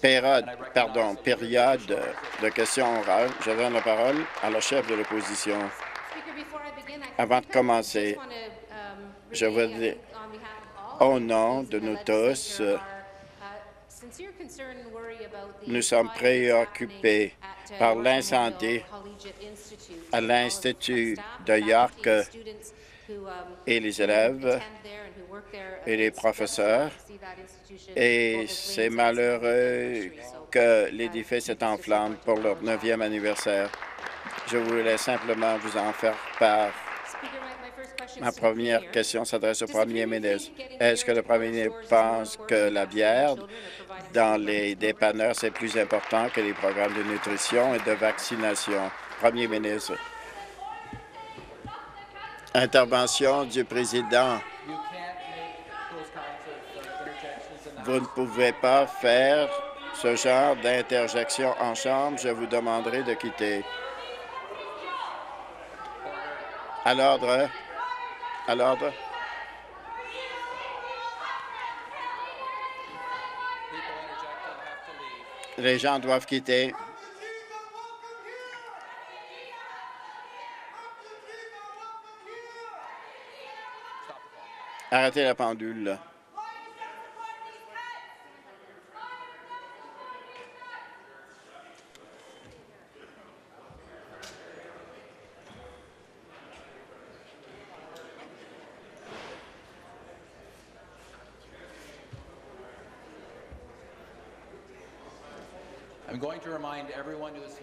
Période, pardon, période de questions orales. Je donne la parole à la chef de l'opposition. Avant de commencer, je veux dire, au nom de nous tous, nous sommes préoccupés par l'incendie à l'Institut de York et les élèves et les professeurs. Et c'est malheureux que l'édifice est en flammes pour leur neuvième anniversaire. Je voulais simplement vous en faire part. Ma première question s'adresse au premier ministre. Est-ce que le premier ministre pense que la bière dans les dépanneurs, c'est plus important que les programmes de nutrition et de vaccination? Premier ministre. Intervention du président. Vous ne pouvez pas faire ce genre d'interjection en chambre. Je vous demanderai de quitter. À l'ordre. À l'ordre. Les gens doivent quitter. Arrêtez la pendule.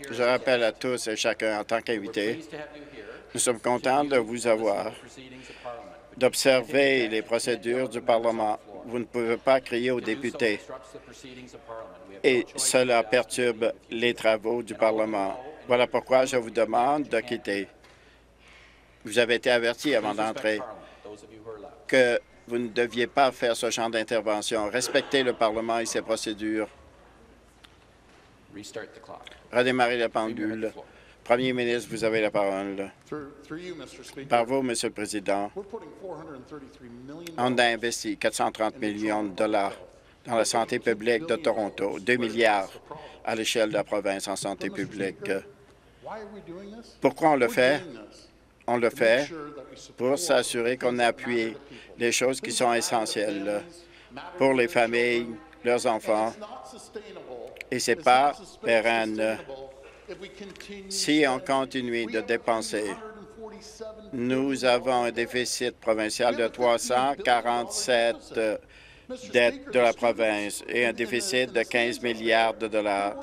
Je rappelle à tous et chacun en tant qu'invité, nous sommes contents de vous avoir, d'observer les procédures du Parlement. Vous ne pouvez pas crier aux députés et cela perturbe les travaux du Parlement. Voilà pourquoi je vous demande de quitter. Vous avez été averti avant d'entrer que vous ne deviez pas faire ce genre d'intervention. Respectez le Parlement et ses procédures. Redémarrer la pendule. Premier ministre, vous avez la parole. Par vous, Monsieur le Président, on a investi 430 millions de dollars dans la santé publique de Toronto, 2 milliards à l'échelle de la province en santé publique. Pourquoi on le fait? On le fait pour s'assurer qu'on appuie les choses qui sont essentielles pour les familles, leurs enfants, et ce n'est pas pérenne. Si on continue de dépenser, nous avons un déficit provincial de 347 dettes de la province et un déficit de 15 milliards de dollars.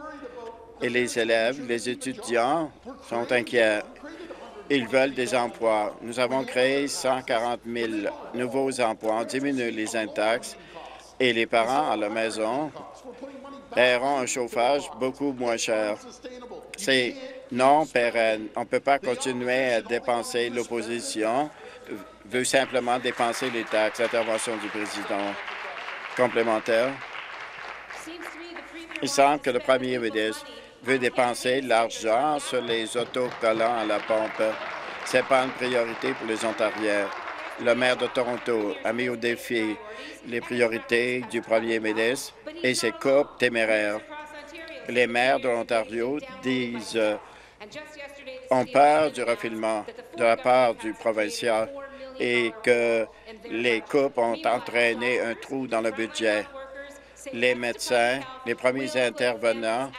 Et les élèves, les étudiants sont inquiets. Ils veulent des emplois. Nous avons créé 140 000 nouveaux emplois, on diminue les taxes et les parents à la maison paieront un chauffage beaucoup moins cher. C'est non pérenne. On ne peut pas continuer à dépenser. L'opposition veut simplement dépenser les taxes. Intervention du président complémentaire. Il semble que le premier ministre veut dépenser l'argent sur les autocollants à la pompe. Ce n'est pas une priorité pour les Ontariens. Le maire de Toronto a mis au défi les priorités du premier ministre et ses coupes téméraires. Les maires de l'Ontario disent euh, ont du refilement de la part du provincial et que les coupes ont entraîné un trou dans le budget. Les médecins, les premiers intervenants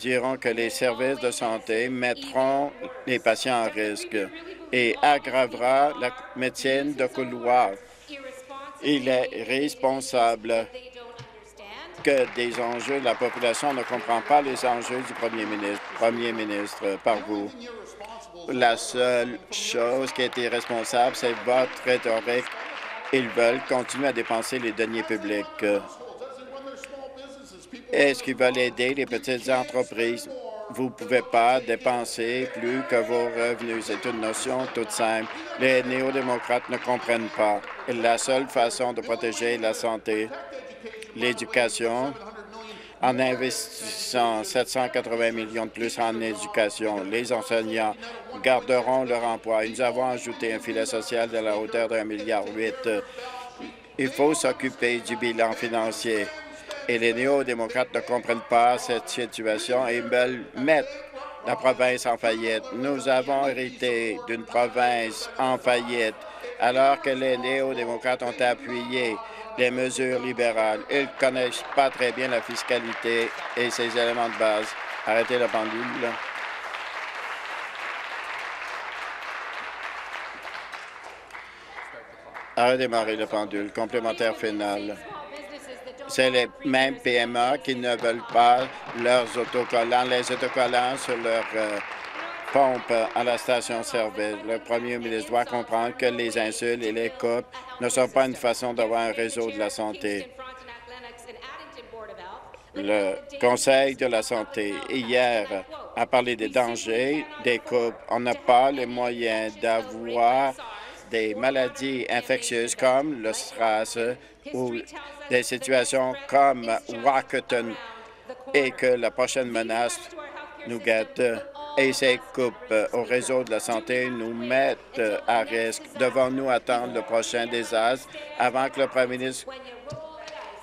diront que les services de santé mettront les patients en risque et aggravera la médecine de couloir. Il est responsable des enjeux de la population ne comprend pas les enjeux du premier ministre. Premier ministre, par vous. La seule chose qui a été responsable, c'est votre rhétorique. Ils veulent continuer à dépenser les deniers publics. Est-ce qu'ils veulent aider les petites entreprises? Vous ne pouvez pas dépenser plus que vos revenus. C'est une notion toute simple. Les néo-démocrates ne comprennent pas. La seule façon de protéger la santé, l'éducation, en investissant 780 millions de plus en éducation, les enseignants garderont leur emploi. Nous avons ajouté un filet social de la hauteur d'un milliard huit Il faut s'occuper du bilan financier. Et les néo-démocrates ne comprennent pas cette situation et veulent mettre la province en faillite. Nous avons hérité d'une province en faillite alors que les néo-démocrates ont appuyé les mesures libérales. Ils ne connaissent pas très bien la fiscalité et ses éléments de base. Arrêtez la pendule. Arrêtez démarrer le pendule. Complémentaire final. C'est les mêmes PMA qui ne veulent pas leurs autocollants, les autocollants sur leur euh, pompe à la station-service. Le premier ministre doit comprendre que les insultes et les coupes ne sont pas une façon d'avoir un réseau de la santé. Le Conseil de la santé, hier, a parlé des dangers des coupes. On n'a pas les moyens d'avoir des maladies infectieuses comme le SRAS ou des situations comme Wackerton et que la prochaine menace nous guette et ces coupes au réseau de la santé nous mettent à risque. Devons-nous attendre le prochain désastre avant que le premier ministre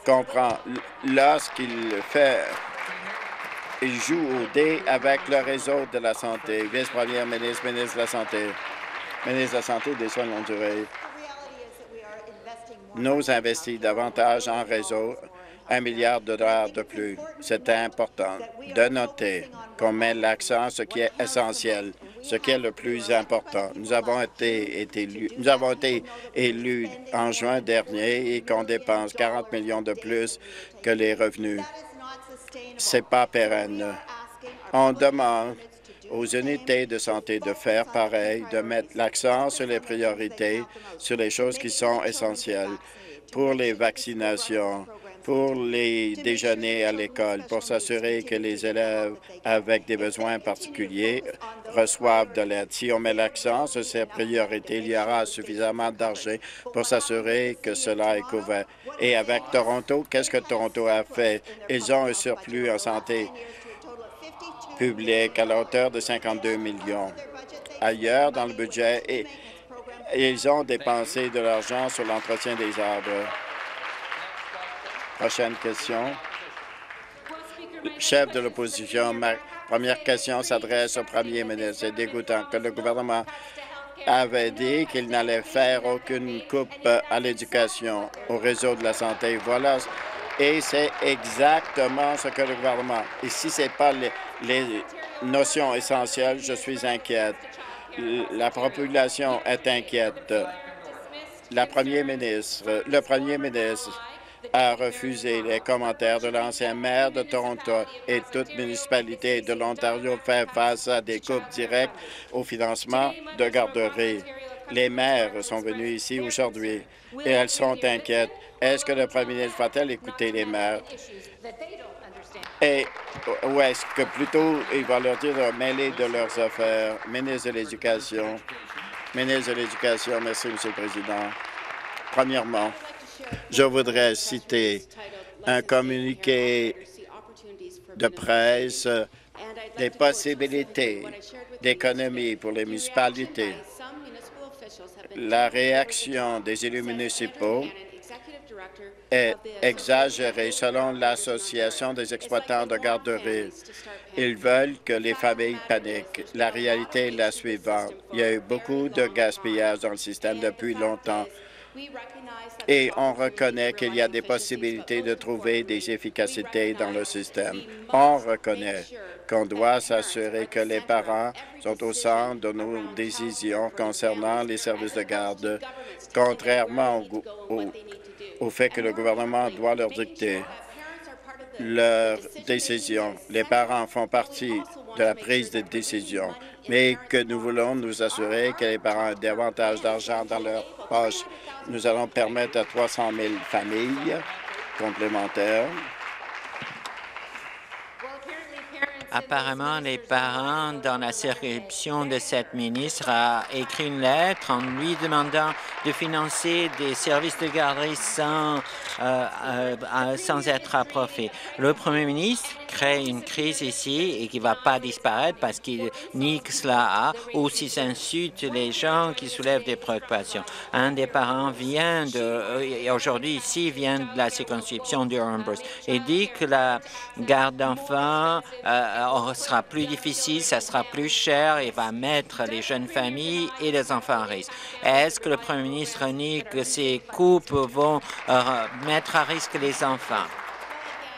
comprend lorsqu'il fait il joue au dé avec le réseau de la santé. Vice-premier ministre, ministre de la Santé, ministre de la Santé et des soins de longue durée. Nous investissons davantage en réseau un milliard de dollars de plus. C'est important de noter qu'on met l'accent sur ce qui est essentiel, ce qui est le plus important. Nous avons été, élus, nous avons été élus en juin dernier et qu'on dépense 40 millions de plus que les revenus. C'est pas pérenne. On demande aux unités de santé de faire pareil, de mettre l'accent sur les priorités, sur les choses qui sont essentielles pour les vaccinations, pour les déjeuners à l'école, pour s'assurer que les élèves avec des besoins particuliers reçoivent de l'aide. Si on met l'accent sur ces priorités, il y aura suffisamment d'argent pour s'assurer que cela est couvert. Et avec Toronto, qu'est-ce que Toronto a fait? Ils ont un surplus en santé publique à la hauteur de 52 millions. Ailleurs dans le budget, et ils ont dépensé de l'argent sur l'entretien des arbres. Prochaine question. Chef de l'opposition, ma première question s'adresse au premier ministre. C'est dégoûtant que le gouvernement avait dit qu'il n'allait faire aucune coupe à l'éducation, au réseau de la santé. Voilà. Et c'est exactement ce que le gouvernement... Et si ce n'est pas les, notions essentielles, je suis inquiète. La population est inquiète. La première ministre, le premier ministre a refusé les commentaires de l'ancien maire de Toronto et toute municipalité de l'Ontario fait face à des coupes directes au financement de garderies. Les maires sont venus ici aujourd'hui et elles sont inquiètes. Est-ce que le premier ministre va-t-il écouter les maires? Et ou est-ce que plutôt il va leur dire de mêler de leurs affaires? Ministre de l'Éducation. Ministre de l'Éducation, merci, M. le Président. Premièrement, je voudrais citer un communiqué de presse des possibilités d'économie pour les municipalités. La réaction des élus municipaux est exagérée selon l'Association des exploitants de garderies. Ils veulent que les familles paniquent. La réalité est la suivante. Il y a eu beaucoup de gaspillage dans le système depuis longtemps et on reconnaît qu'il y a des possibilités de trouver des efficacités dans le système. On reconnaît qu'on doit s'assurer que les parents sont au centre de nos décisions concernant les services de garde, contrairement au, fait que le gouvernement doit leur dicter leurs décisions. Les parents font partie de la prise de décision, mais que nous voulons nous assurer que les parents aient davantage d'argent dans leur poche nous allons permettre à 300 000 familles complémentaires Apparemment, les parents, dans la circonscription de cette ministre, a écrit une lettre en lui demandant de financer des services de garderie sans, euh, euh, sans être approuvés. Le premier ministre crée une crise ici et qui ne va pas disparaître parce qu'il nie que cela ou s'il insulte les gens qui soulèvent des préoccupations. Un des parents vient de, euh, aujourd'hui ici, vient de la circonscription de Orange et dit que la garde d'enfants euh, sera plus difficile, ça sera plus cher et va mettre les jeunes familles et les enfants à risque. Est-ce que le premier ministre nie que ces coupes vont euh, mettre à risque les enfants?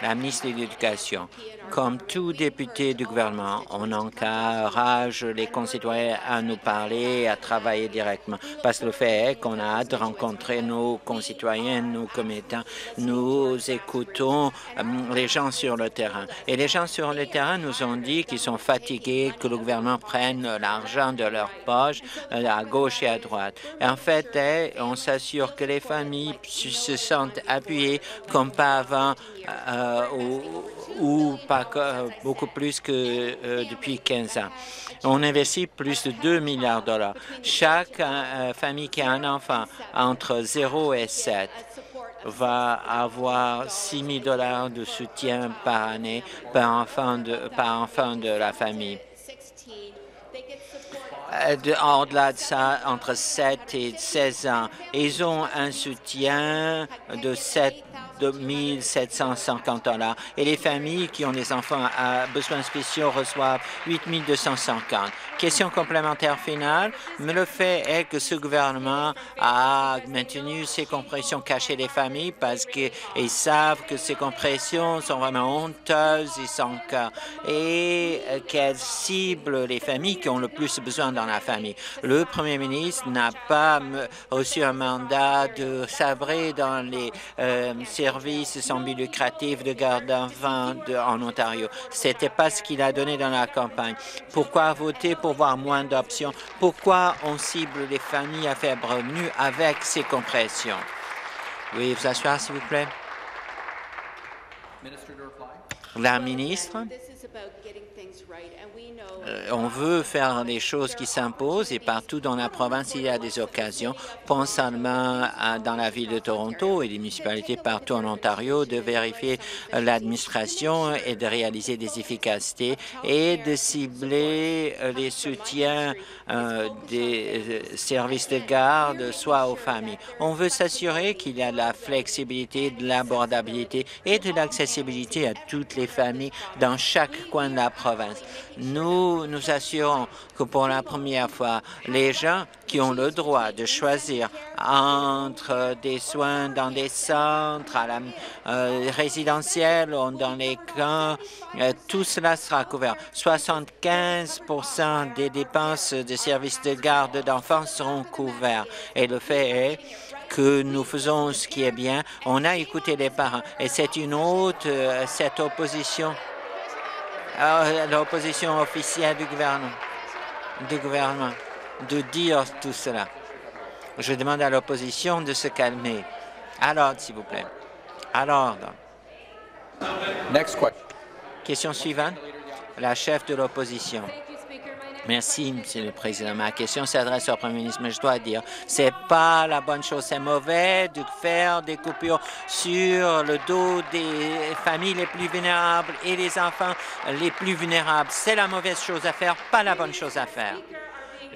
La ministre de l'Éducation. Comme tout député du gouvernement, on encourage les concitoyens à nous parler, à travailler directement, parce que le fait est qu'on a hâte de rencontrer nos concitoyens, nos commettants, nous écoutons euh, les gens sur le terrain. Et les gens sur le terrain nous ont dit qu'ils sont fatigués, que le gouvernement prenne l'argent de leur poche euh, à gauche et à droite. En fait, eh, on s'assure que les familles se sentent appuyées comme pas avant euh, ou, pas beaucoup plus que euh, depuis 15 ans. On investit plus de 2 milliards de dollars. Chaque euh, famille qui a un enfant entre 0 et 7 va avoir 6 000 dollars de soutien par année par enfant de, par enfant de la famille. Au-delà de ça, entre 7 et 16 ans, ils ont un soutien de 7 de 1750 dollars et les familles qui ont des enfants à besoins spéciaux reçoivent 8250. Question complémentaire finale, mais le fait est que ce gouvernement a maintenu ces compressions cachées des familles parce qu'ils savent que ces compressions sont vraiment honteuses et sans cas et qu'elles ciblent les familles qui ont le plus besoin dans la famille? Le premier ministre n'a pas reçu un mandat de sabrer dans les euh, services sans but lucratif de garde d'enfants en Ontario. C'était pas ce qu'il a donné dans la campagne. Pourquoi voter pour voir moins d'options? Pourquoi on cible les familles à faible revenu avec ces compressions? Oui, vous asseoir, s'il vous plaît. La ministre. Euh, on veut faire les choses qui s'imposent et partout dans la province, il y a des occasions, pas seulement dans la ville de Toronto et les municipalités partout en Ontario, de vérifier l'administration et de réaliser des efficacités et de cibler euh, les soutiens euh, des services de garde, soit aux familles. On veut s'assurer qu'il y a de la flexibilité, de l'abordabilité et de l'accessibilité à toutes les familles dans chaque coin de la province. Nous nous assurons que pour la première fois, les gens qui ont le droit de choisir entre des soins dans des centres à la, euh, résidentiels ou dans les camps, euh, tout cela sera couvert. 75% des dépenses de services de garde d'enfants seront couverts. Et le fait est que nous faisons ce qui est bien. On a écouté les parents. Et c'est une autre, euh, cette opposition l'opposition officielle du gouvernement, du gouvernement de dire tout cela. Je demande à l'opposition de se calmer. Alors, s'il vous plaît. Next question. Question suivante. La chef de l'opposition. Merci, Monsieur le Président. Ma question s'adresse au Premier ministre, mais je dois dire, c'est pas la bonne chose. C'est mauvais de faire des coupures sur le dos des familles les plus vulnérables et les enfants les plus vulnérables. C'est la mauvaise chose à faire, pas la bonne chose à faire.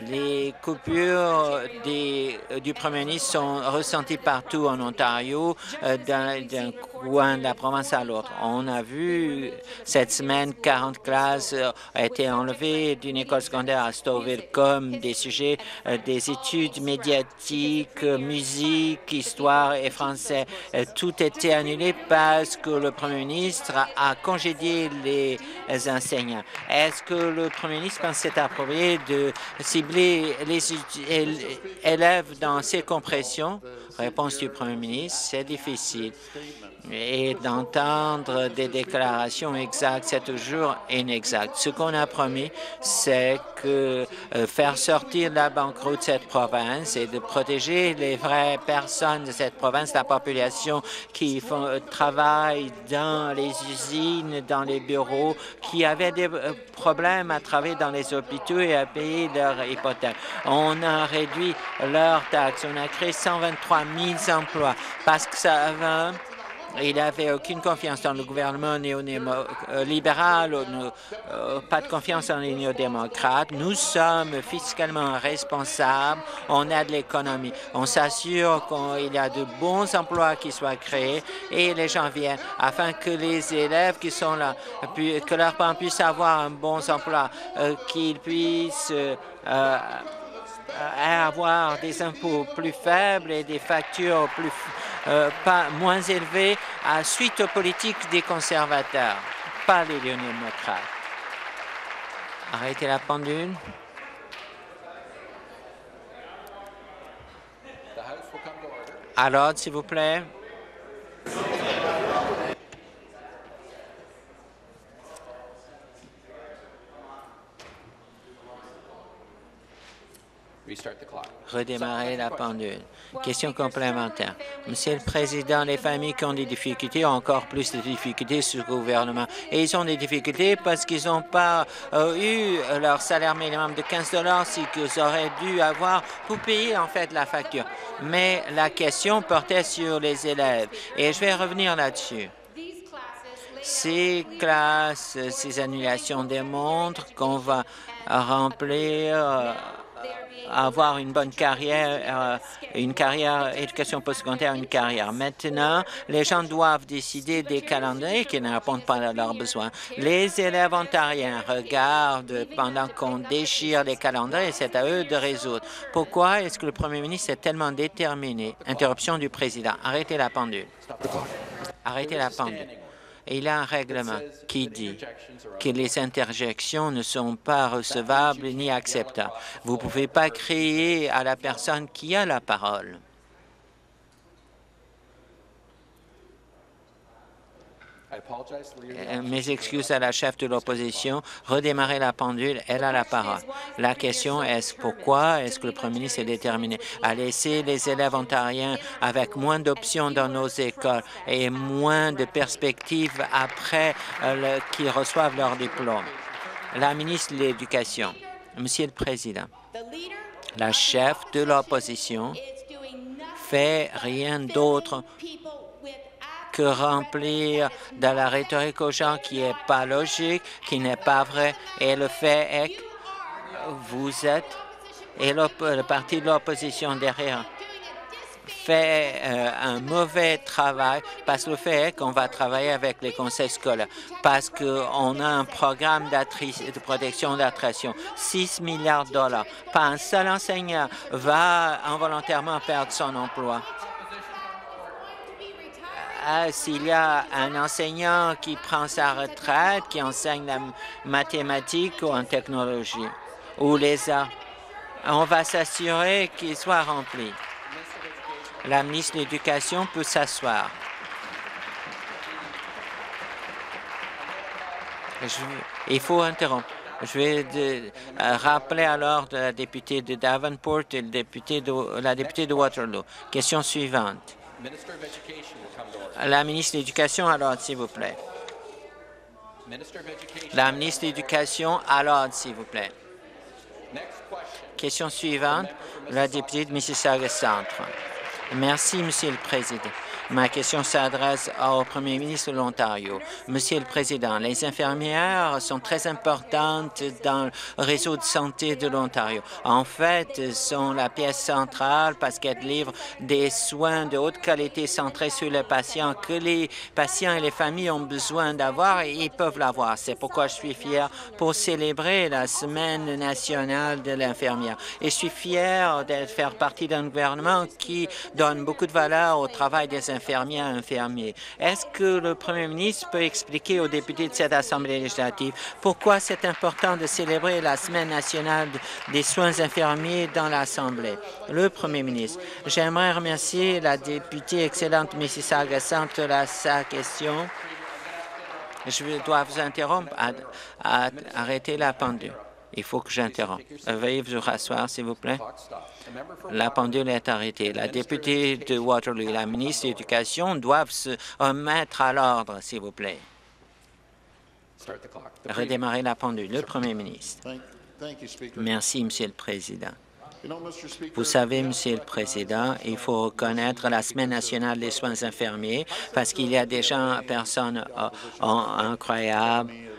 Les coupures des, du Premier ministre sont ressenties partout en Ontario, euh, d'un coin de la province à l'autre. On a vu cette semaine 40 classes euh, ont été enlevées d'une école secondaire à Stouffville comme des sujets euh, des études médiatiques, musique, histoire et français. tout était annulé parce que le Premier ministre a, congédié les enseignants. Est-ce que le Premier ministre pense c'est approprié de les, élèves dans ces compressions? Réponse du Premier ministre, c'est difficile et d'entendre des déclarations exactes, c'est toujours inexact. Ce qu'on a promis, c'est que euh, faire sortir la banqueroute de cette province et de protéger les vraies personnes de cette province, la population qui euh, travaille dans les usines, dans les bureaux, qui avaient des euh, problèmes à travailler dans les hôpitaux et à payer leur hypothèque. On a réduit leurs taxes. On a créé 123 000 emplois parce que ça va il n'avait aucune confiance dans le gouvernement néolibéral, euh, euh, pas de confiance dans les néo-démocrates. Nous sommes fiscalement responsables, on aide l'économie, on s'assure qu'il y a de bons emplois qui soient créés et les gens viennent afin que les élèves qui sont là, que leurs parents puissent avoir un bon emploi, euh, qu'ils puissent avoir des impôts plus faibles et des factures plus euh, pas moins élevé à suite aux politiques des conservateurs, pas les démocrates. Arrêtez la pendule. À l'ordre, s'il vous plaît. Redémarrer la pendule. Question complémentaire. Monsieur le Président, les familles qui ont des difficultés ont encore plus de difficultés sur le gouvernement. Et ils ont des difficultés parce qu'ils n'ont pas euh, eu leur salaire minimum de 15 dollars qu'ils auraient dû avoir pour payer en fait la facture. Mais la question portait sur les élèves. Et je vais revenir là-dessus. Ces classes, ces annulations démontrent qu'on va remplir avoir une bonne carrière, euh, une carrière, éducation postsecondaire, une carrière. Maintenant, les gens doivent décider des calendriers qui ne répondent pas à leurs besoins. Les élèves ontariens regardent pendant qu'on déchire les calendriers, c'est à eux de résoudre. Pourquoi est-ce que le premier ministre est tellement déterminé? Interruption du président. Arrêtez la pendule. Arrêtez la pendule il y a un règlement qui dit que les interjections ne sont pas recevables ni acceptables. Vous ne pouvez pas crier à la personne qui a la parole. Mes excuses à la chef de l'opposition. Redémarrer la pendule, elle a la parole. La question est pourquoi est-ce que le premier ministre est déterminé? À laisser les élèves ontariens avec moins d'options dans nos écoles et moins de perspectives après euh, qu'ils reçoivent leur diplôme. La ministre de l'Éducation, Monsieur le Président, la chef de l'opposition fait rien d'autre que remplir de la rhétorique aux gens qui n'est pas logique, qui n'est pas vrai. Et le fait est que vous êtes, et le, parti de l'opposition derrière fait euh, un mauvais travail parce que le fait est qu'on va travailler avec les conseils scolaires, parce qu'on a un programme de protection d'attraction, 6 milliards de dollars. Pas un seul enseignant va involontairement perdre son emploi. Ah, s'il y a un enseignant qui prend sa retraite, qui enseigne la mathématique ou en technologie, ou les arts, on va s'assurer qu'il soit rempli. La ministre de l'Éducation peut s'asseoir. Il faut interrompre. Je vais euh, rappeler alors de la députée de Davenport et de, la députée de Waterloo. Question suivante. La ministre de l'Éducation, alors, s'il vous plaît. La ministre de l'Éducation, alors, s'il vous plaît. Question suivante, la députée de Mississauga Centre. Merci, Monsieur le Président. Ma question s'adresse au Premier ministre de l'Ontario. Monsieur le Président, les infirmières sont très importantes dans le réseau de santé de l'Ontario. En fait, sont la pièce centrale parce qu'elles livrent des soins de haute qualité centrés sur les patients que les patients et les familles ont besoin d'avoir et ils peuvent l'avoir. C'est pourquoi je suis fier pour célébrer la Semaine nationale de l'infirmière. Et je suis fier de faire partie d'un gouvernement qui donne beaucoup de valeur au travail des infirmières infirmiers et infirmiers. Est-ce que le premier ministre peut expliquer aux députés de cette Assemblée législative pourquoi c'est important de célébrer la Semaine nationale des soins infirmiers dans l'Assemblée? Le premier ministre, j'aimerais remercier la députée excellente Mississauga Centre à sa question. Je dois vous interrompre à, arrêter la pendule. Il faut que j'interrompe. Veuillez vous rasseoir, s'il vous plaît. La pendule est arrêtée. La députée de Waterloo et la ministre de l'Éducation doivent se remettre à l'ordre, s'il vous plaît. Redémarrer la pendule. Le Premier ministre. Merci, Monsieur le Président. Vous savez, Monsieur le Président, il faut reconnaître la Semaine nationale des soins infirmiers parce qu'il y a des gens, personnes euh, incroyables euh,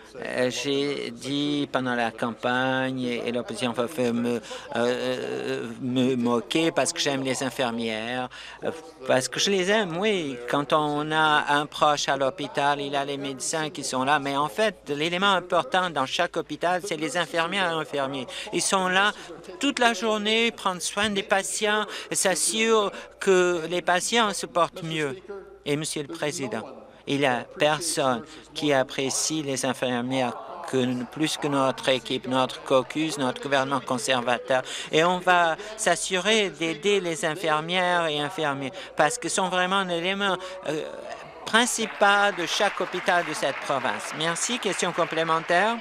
j'ai dit pendant la campagne, et l'opposition va me, euh, me moquer parce que j'aime les infirmières, euh, parce que je les aime, oui. Quand on a un proche à l'hôpital, il a les médecins qui sont là, mais en fait, l'élément important dans chaque hôpital, c'est les infirmières et infirmiers. Ils sont là toute la journée, prendre soin des patients, s'assurent que les patients se portent mieux. Et Monsieur le Président, il n'y a personne qui apprécie les infirmières plus que notre équipe, notre caucus, notre gouvernement conservateur. Et on va s'assurer d'aider les infirmières et infirmiers parce que sont vraiment l'élément euh, principal de chaque hôpital de cette province. Merci. Question complémentaire?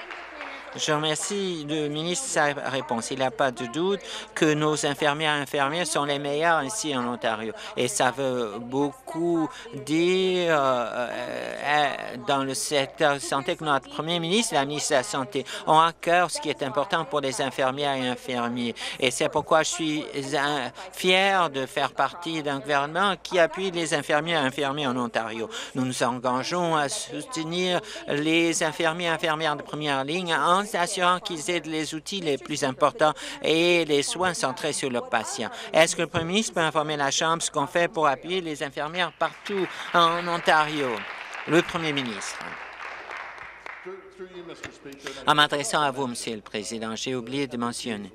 Je remercie le ministre sa réponse. Il n'y a pas de doute que nos infirmières et infirmiers sont les meilleurs ici en Ontario. Et ça veut beaucoup dire euh, euh, dans le secteur santé que notre premier ministre la ministre de la Santé ont à cœur ce qui est important pour les infirmières et infirmiers. Et c'est pourquoi je suis fier de faire partie d'un gouvernement qui appuie les infirmiers et infirmiers en Ontario. Nous nous engageons à soutenir les infirmiers et infirmières de première ligne assurant qu'ils aient les outils les plus importants et les soins centrés sur le patient. Est-ce que le Premier ministre peut informer la Chambre ce qu'on fait pour appuyer les infirmières partout en Ontario? Le Premier ministre. En m'adressant à vous, Monsieur le Président, j'ai oublié de mentionner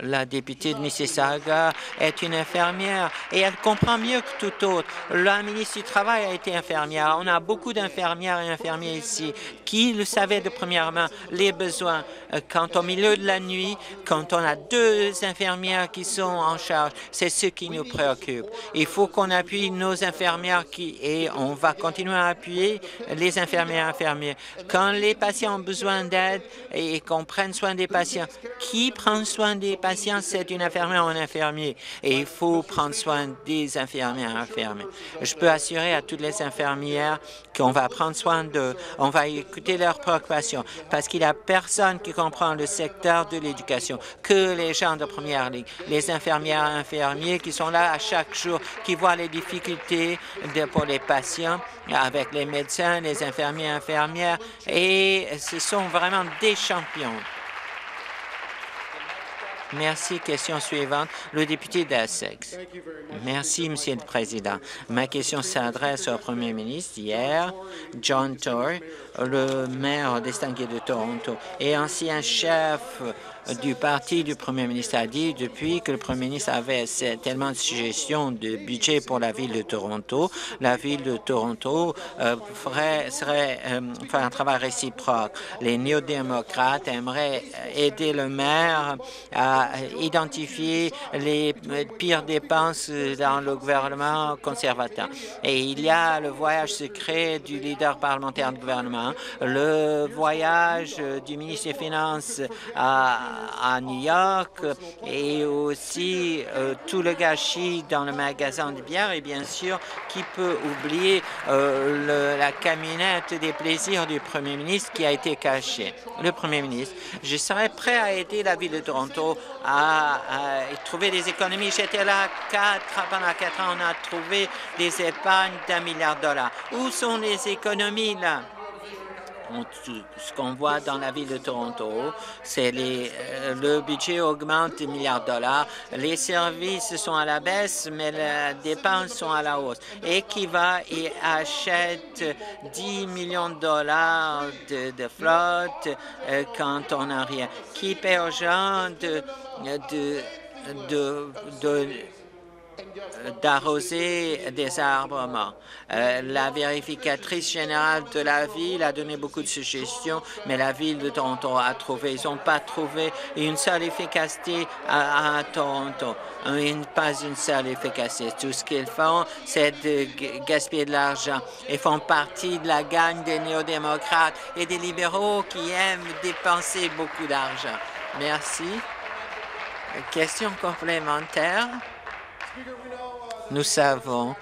la députée de Mississauga est une infirmière et elle comprend mieux que tout autre. La ministre du Travail a été infirmière. On a beaucoup d'infirmières et infirmiers ici qui le savaient de première main, les besoins. Euh, quand au milieu de la nuit, quand on a deux infirmières qui sont en charge, c'est ce qui nous préoccupe. Il faut qu'on appuie nos infirmières qui, et on va continuer à appuyer les infirmières et infirmiers. Quand les patients ont besoin d'aide et qu'on prenne soin des patients, qui prend soin des patients, c'est une infirmière ou un infirmier. Et il faut prendre soin des infirmières et infirmiers. Je peux assurer à toutes les infirmières qu'on va prendre soin d'eux, on va écouter leurs préoccupations, parce qu'il n'y a personne qui comprend le secteur de l'éducation que les gens de première ligne, les infirmières et infirmiers qui sont là à chaque jour, qui voient les difficultés pour les patients avec les médecins, les infirmiers et infirmières, et ce sont vraiment des champions. Merci. Question suivante, le député d'Essex. Merci, Monsieur le Président. Ma question s'adresse au Premier ministre. Hier, John Tory, le maire distingué de Toronto et ancien chef du parti du premier ministre a dit depuis que le premier ministre avait tellement de suggestions de budget pour la ville de Toronto, la ville de Toronto euh, ferait, serait euh, un travail réciproque. Les néo-démocrates aimeraient aider le maire à identifier les pires dépenses dans le gouvernement conservateur. Et il y a le voyage secret du leader parlementaire du gouvernement, le voyage du ministre des Finances à à New York et aussi euh, tout le gâchis dans le magasin de bière et bien sûr, qui peut oublier euh, la camionnette des plaisirs du premier ministre qui a été cachée. Le premier ministre, je serais prêt à aider la ville de Toronto à, trouver des économies. J'étais là quatre, pendant quatre ans, on a trouvé des épargnes d'un milliard de dollars. Où sont les économies là? Ce qu'on voit dans la ville de Toronto, c'est euh, le budget augmente de milliards de dollars, les services sont à la baisse, mais les dépenses sont à la hausse. Et qui va et achète 10 millions de dollars de, flotte euh, quand on n'a rien? Qui paie aux gens de, de, de d'arroser des arbres. Euh, la vérificatrice générale de la ville a donné beaucoup de suggestions, mais la ville de Toronto a trouvé, ils n'ont pas trouvé une seule efficacité à, Toronto, une, pas une seule efficacité. Tout ce qu'ils font, c'est de gaspiller de l'argent. Ils font partie de la gang des néo-démocrates et des libéraux qui aiment dépenser beaucoup d'argent. Merci. Question complémentaire. Nous savons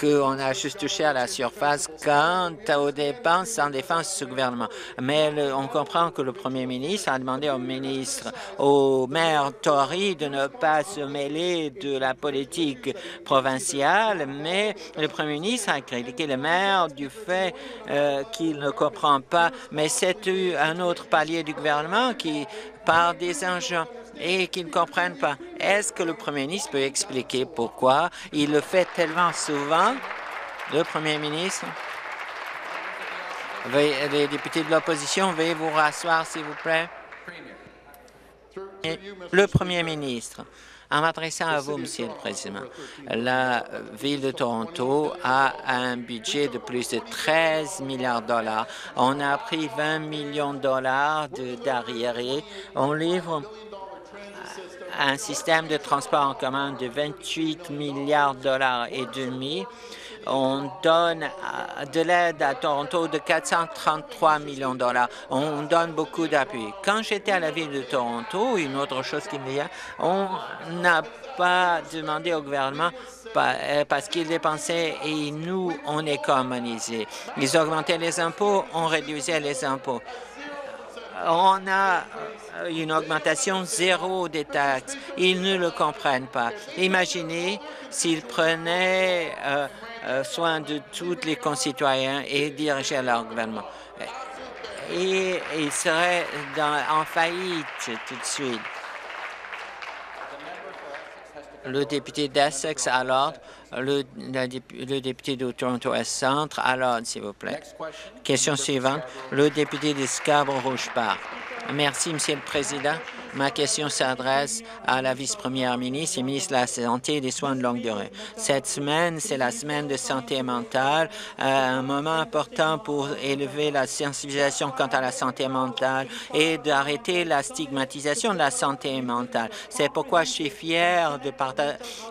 qu'on a juste touché à la surface quant aux dépenses en défense du gouvernement. Mais on comprend que le premier ministre a demandé au ministre, au maire Tory de ne pas se mêler de la politique provinciale, mais le premier ministre a critiqué le maire du fait euh, qu'il ne comprend pas. Mais c'est un autre palier du gouvernement qui par des agents et qu'ils ne comprennent pas. Est-ce que le Premier ministre peut expliquer pourquoi il le fait tellement souvent, le Premier ministre? les députés de l'opposition, veuillez vous rasseoir, s'il vous plaît. le Premier ministre, en m'adressant à vous, Monsieur le Président, la Ville de Toronto a un budget de plus de 13 milliards de dollars. On a pris 20 millions de dollars d'arriérés. On livre un système de transport en commun de 28 milliards de dollars et demi. On donne euh, de l'aide à Toronto de 433 millions de dollars. On donne beaucoup d'appui. Quand j'étais à la ville de Toronto, une autre chose qui me vient, on n'a pas demandé au gouvernement euh, parce qu'ils dépensaient et nous, on économisait. Ils augmentaient les impôts, on réduisait les impôts on a euh, une augmentation zéro des taxes. Ils ne le comprennent pas. Imaginez s'ils prenaient euh, euh, soin de tous les concitoyens et dirigeaient leur gouvernement. Et ils seraient en faillite tout de suite. Le député d'Essex à l'ordre le, le, député de Toronto-Est Centre. Alors, s'il vous plaît. Question suivante. Le député de Scarborough-Rouge-Park. Merci, Monsieur le Président. Ma question s'adresse à la vice-première ministre et ministre de la Santé et des soins de longue durée. Cette semaine, c'est la semaine de santé mentale, euh, un moment important pour élever la sensibilisation quant à la santé mentale et d'arrêter la stigmatisation de la santé mentale. C'est pourquoi je suis fier de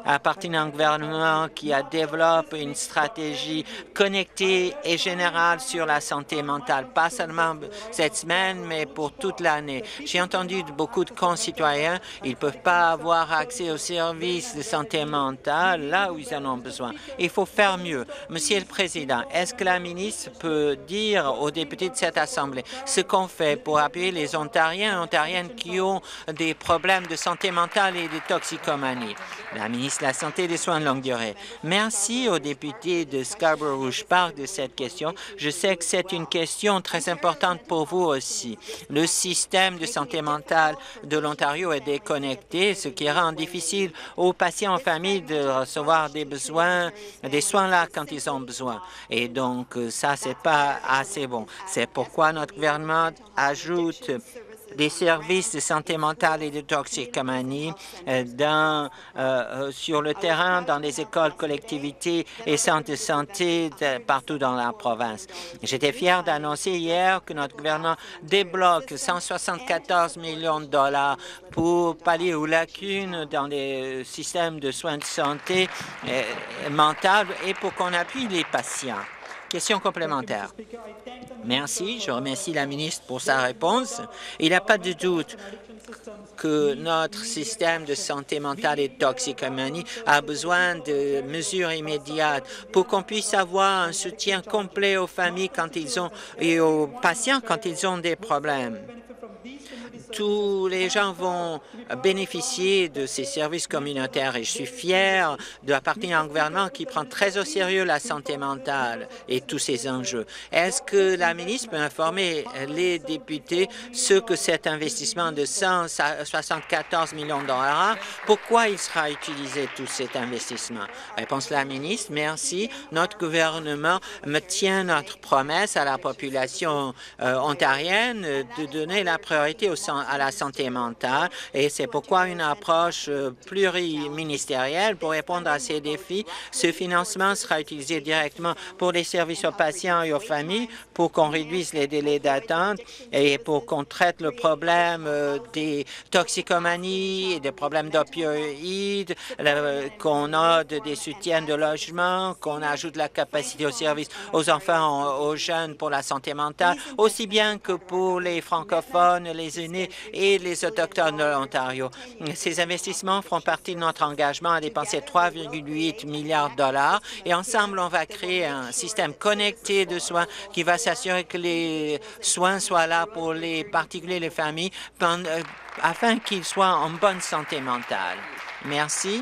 appartenir à un gouvernement qui a développé une stratégie connectée et générale sur la santé mentale, pas seulement cette semaine, mais pour toute l'année. J'ai entendu beaucoup concitoyens, ils ne peuvent pas avoir accès aux services de santé mentale là où ils en ont besoin. Il faut faire mieux. Monsieur le Président, est-ce que la ministre peut dire aux députés de cette Assemblée ce qu'on fait pour appuyer les Ontariens et Ontariennes qui ont des problèmes de santé mentale et de toxicomanie? La ministre de la Santé et des Soins de longue durée. Merci aux députés de Scarborough Park de cette question. Je sais que c'est une question très importante pour vous aussi. Le système de santé mentale de l'Ontario est déconnecté, ce qui rend difficile aux patients en famille de recevoir des besoins, des soins là quand ils ont besoin. Et donc, ça, c'est pas assez bon. C'est pourquoi notre gouvernement ajoute des services de santé mentale et de toxicomanie euh, dans, euh, euh, sur le terrain, dans les écoles, collectivités et centres de santé partout dans la province. J'étais fier d'annoncer hier que notre gouvernement débloque 174 millions de dollars pour pallier aux lacunes dans les systèmes de soins de santé mentale et pour qu'on appuie les patients. Question complémentaire. Merci. Je remercie la ministre pour sa réponse. Il n'y a pas de doute que notre système de santé mentale et de toxicomanie a besoin de mesures immédiates pour qu'on puisse avoir un soutien complet aux familles quand ils ont et aux patients quand ils ont des problèmes tous les gens vont bénéficier de ces services communautaires et je suis fier d'appartenir à un gouvernement qui prend très au sérieux la santé mentale et tous ces enjeux. Est-ce que la ministre peut informer les députés ce que cet investissement de 174 millions de dollars, pourquoi il sera utilisé tout cet investissement? Réponse la ministre, merci. Notre gouvernement me tient notre promesse à la population euh, ontarienne de donner la priorité aux santé à la santé mentale et c'est pourquoi une approche euh, pluriministérielle pour répondre à ces défis. Ce financement sera utilisé directement pour les services aux patients et aux familles pour qu'on réduise les délais d'attente et pour qu'on traite le problème euh, des toxicomanies et des problèmes d'opioïdes, qu'on a des soutiens de logement, qu'on ajoute la capacité aux services aux enfants, aux jeunes pour la santé mentale, aussi bien que pour les francophones, les aînés et les autochtones de l'Ontario. Ces investissements feront partie de notre engagement à dépenser 3,8 milliards de dollars et ensemble, on va créer un système connecté de soins qui va s'assurer que les soins soient là pour les particuliers, les familles, euh, afin qu'ils soient en bonne santé mentale. Merci.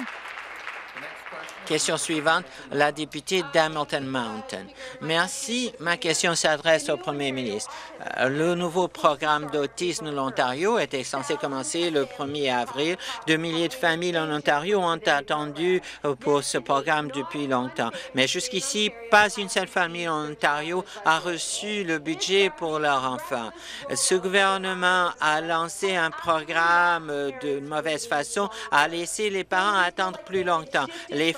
Question suivante, la députée d'Hamilton Mountain. Merci. Ma question s'adresse au premier ministre. Euh, le nouveau programme d'autisme de l'Ontario était censé commencer le 1er avril. De milliers de familles en Ontario ont attendu euh, pour ce programme depuis longtemps. Mais jusqu'ici, pas une seule famille en Ontario a reçu le budget pour leur enfant. Ce gouvernement a lancé un programme de mauvaise façon, a laissé les parents attendre plus longtemps. Les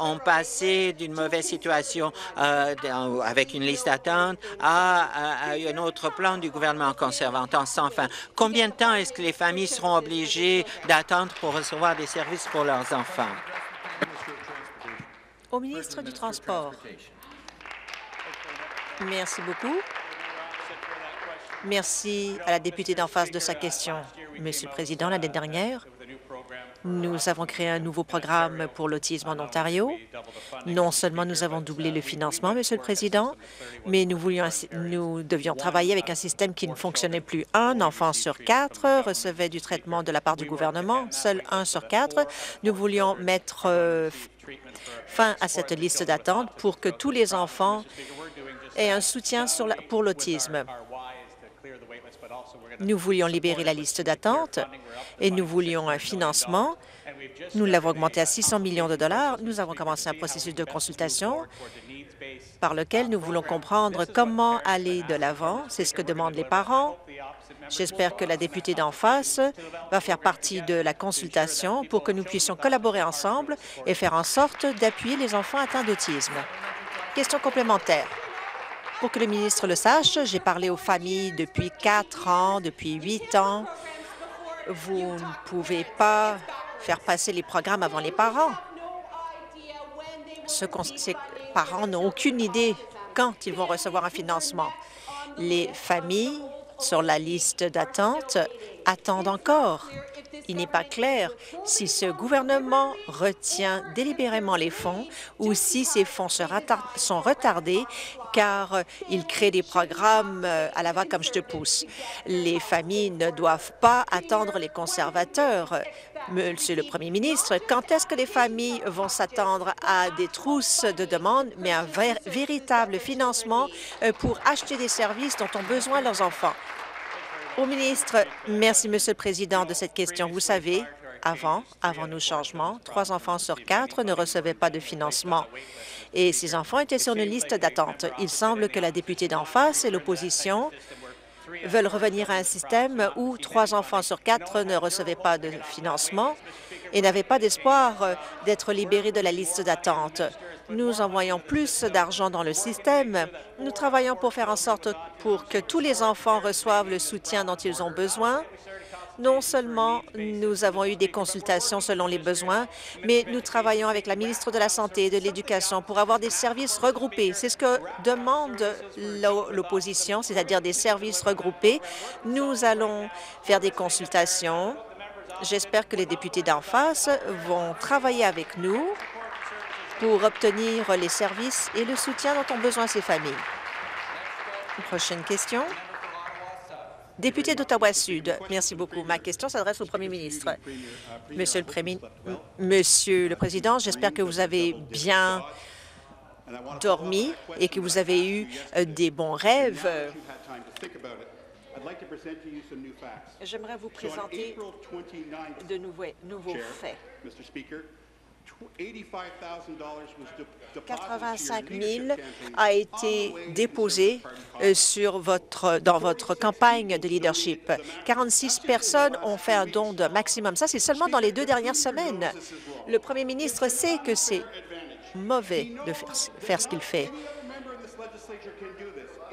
ont passé d'une mauvaise situation euh, avec une liste d'attente à, un autre plan du gouvernement conservateur sans fin. Combien de temps est-ce que les familles seront obligées d'attendre pour recevoir des services pour leurs enfants? Au ministre du Transport. Merci beaucoup. Merci à la députée d'en face de sa question. Monsieur le Président, l'année dernière, nous avons créé un nouveau programme pour l'autisme en Ontario. Non seulement nous avons doublé le financement, Monsieur le Président, mais nous, devions travailler avec un système qui ne fonctionnait plus. Un enfant sur quatre recevait du traitement de la part du gouvernement, seul un sur quatre. Nous voulions mettre euh, fin à cette liste d'attente pour que tous les enfants aient un soutien pour l'autisme. Nous voulions libérer la liste d'attente et nous voulions un financement. Nous l'avons augmenté à 600 millions de dollars. Nous avons commencé un processus de consultation par lequel nous voulons comprendre comment aller de l'avant. C'est ce que demandent les parents. J'espère que la députée d'en face va faire partie de la consultation pour que nous puissions collaborer ensemble et faire en sorte d'appuyer les enfants atteints d'autisme. Question complémentaire. Pour que le ministre le sache, j'ai parlé aux familles depuis quatre ans, depuis huit ans. Vous ne pouvez pas faire passer les programmes avant les parents. Ce ces parents n'ont aucune idée quand ils vont recevoir un financement. Les familles sur la liste d'attente attendent encore. Il n'est pas clair si ce gouvernement retient délibérément les fonds ou si ces fonds sont retardés car euh, il crée des programmes euh, à la va comme je te pousse. Les familles ne doivent pas attendre les conservateurs. Monsieur le Premier ministre, quand est-ce que les familles vont s'attendre à des trousses de demandes, mais un véritable financement euh, pour acheter des services dont ont besoin leurs enfants? Au ministre, merci, Monsieur le Président, de cette question. Vous savez, avant, avant nos changements, trois enfants sur quatre ne recevaient pas de financement et ces enfants étaient sur une liste d'attente. Il semble que la députée d'en face et l'opposition veulent revenir à un système où trois enfants sur quatre ne recevaient pas de financement et n'avaient pas d'espoir euh, d'être libérés de la liste d'attente. Nous envoyons plus d'argent dans le système. Nous travaillons pour faire en sorte pour que tous les enfants reçoivent le soutien dont ils ont besoin non seulement nous avons eu des consultations selon les besoins, mais nous travaillons avec la ministre de la Santé et de l'Éducation pour avoir des services regroupés. C'est ce que demande l'opposition, c'est-à-dire des services regroupés. Nous allons faire des consultations. J'espère que les députés d'en face vont travailler avec nous pour obtenir les services et le soutien dont ont besoin ces familles. Prochaine question. Député d'Ottawa-Sud, merci beaucoup. Ma question s'adresse au Premier ministre. Monsieur le, Président, j'espère que vous avez bien dormi et que vous avez eu euh, des bons rêves. J'aimerais vous présenter de nouveaux, nouveaux faits. 85 000 a été déposé euh, sur votre, dans votre campagne de leadership. 46 personnes ont fait un don de maximum. Ça, c'est seulement dans les deux dernières semaines. Le premier ministre sait que c'est mauvais de faire, faire ce qu'il fait.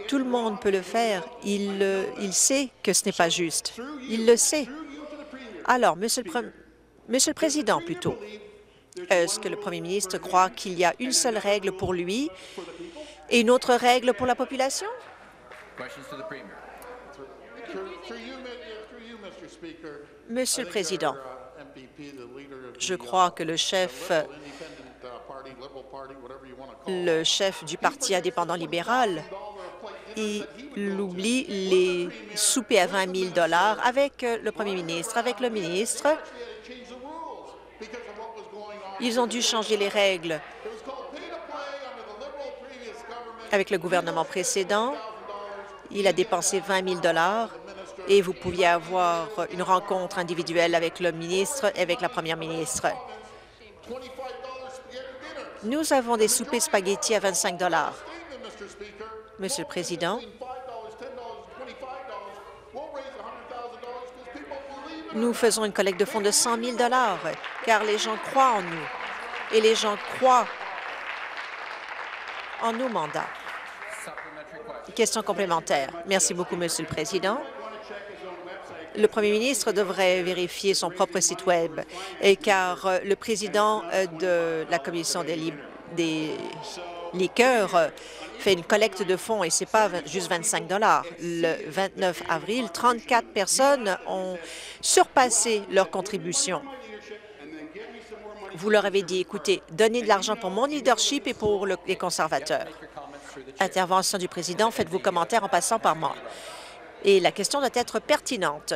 Tout le monde peut le faire. Il, euh, il sait que ce n'est pas juste. Il le sait. Alors, Monsieur le, Monsieur le Président, plutôt, est-ce que le Premier ministre croit qu'il y a une seule règle pour lui et une autre règle pour la population? Monsieur le Président, je crois que le chef, le chef du Parti indépendant libéral, il oublie les soupers à 20 000 avec euh, le Premier ministre, avec le ministre. Ils ont dû changer les règles avec le gouvernement précédent. Il a dépensé 20 000 et vous pouviez avoir une rencontre individuelle avec le ministre et avec la première ministre. Nous avons des soupers spaghettis à 25 Monsieur le Président, nous faisons une collecte de fonds de 100 000 car les gens croient en nous et les gens croient en nos mandats. Question. Complémentaire. Merci beaucoup, Monsieur le Président. Le Premier ministre devrait vérifier son propre site Web, et car euh, le président euh, de la Commission des, liqueurs fait une collecte de fonds, et ce n'est pas juste 25 Le 29 avril, 34 personnes ont surpassé leur contribution. Vous leur avez dit, écoutez, donnez de l'argent pour mon leadership et pour le- les conservateurs. Intervention du président, faites vos commentaires en passant par moi. Et la question doit être pertinente.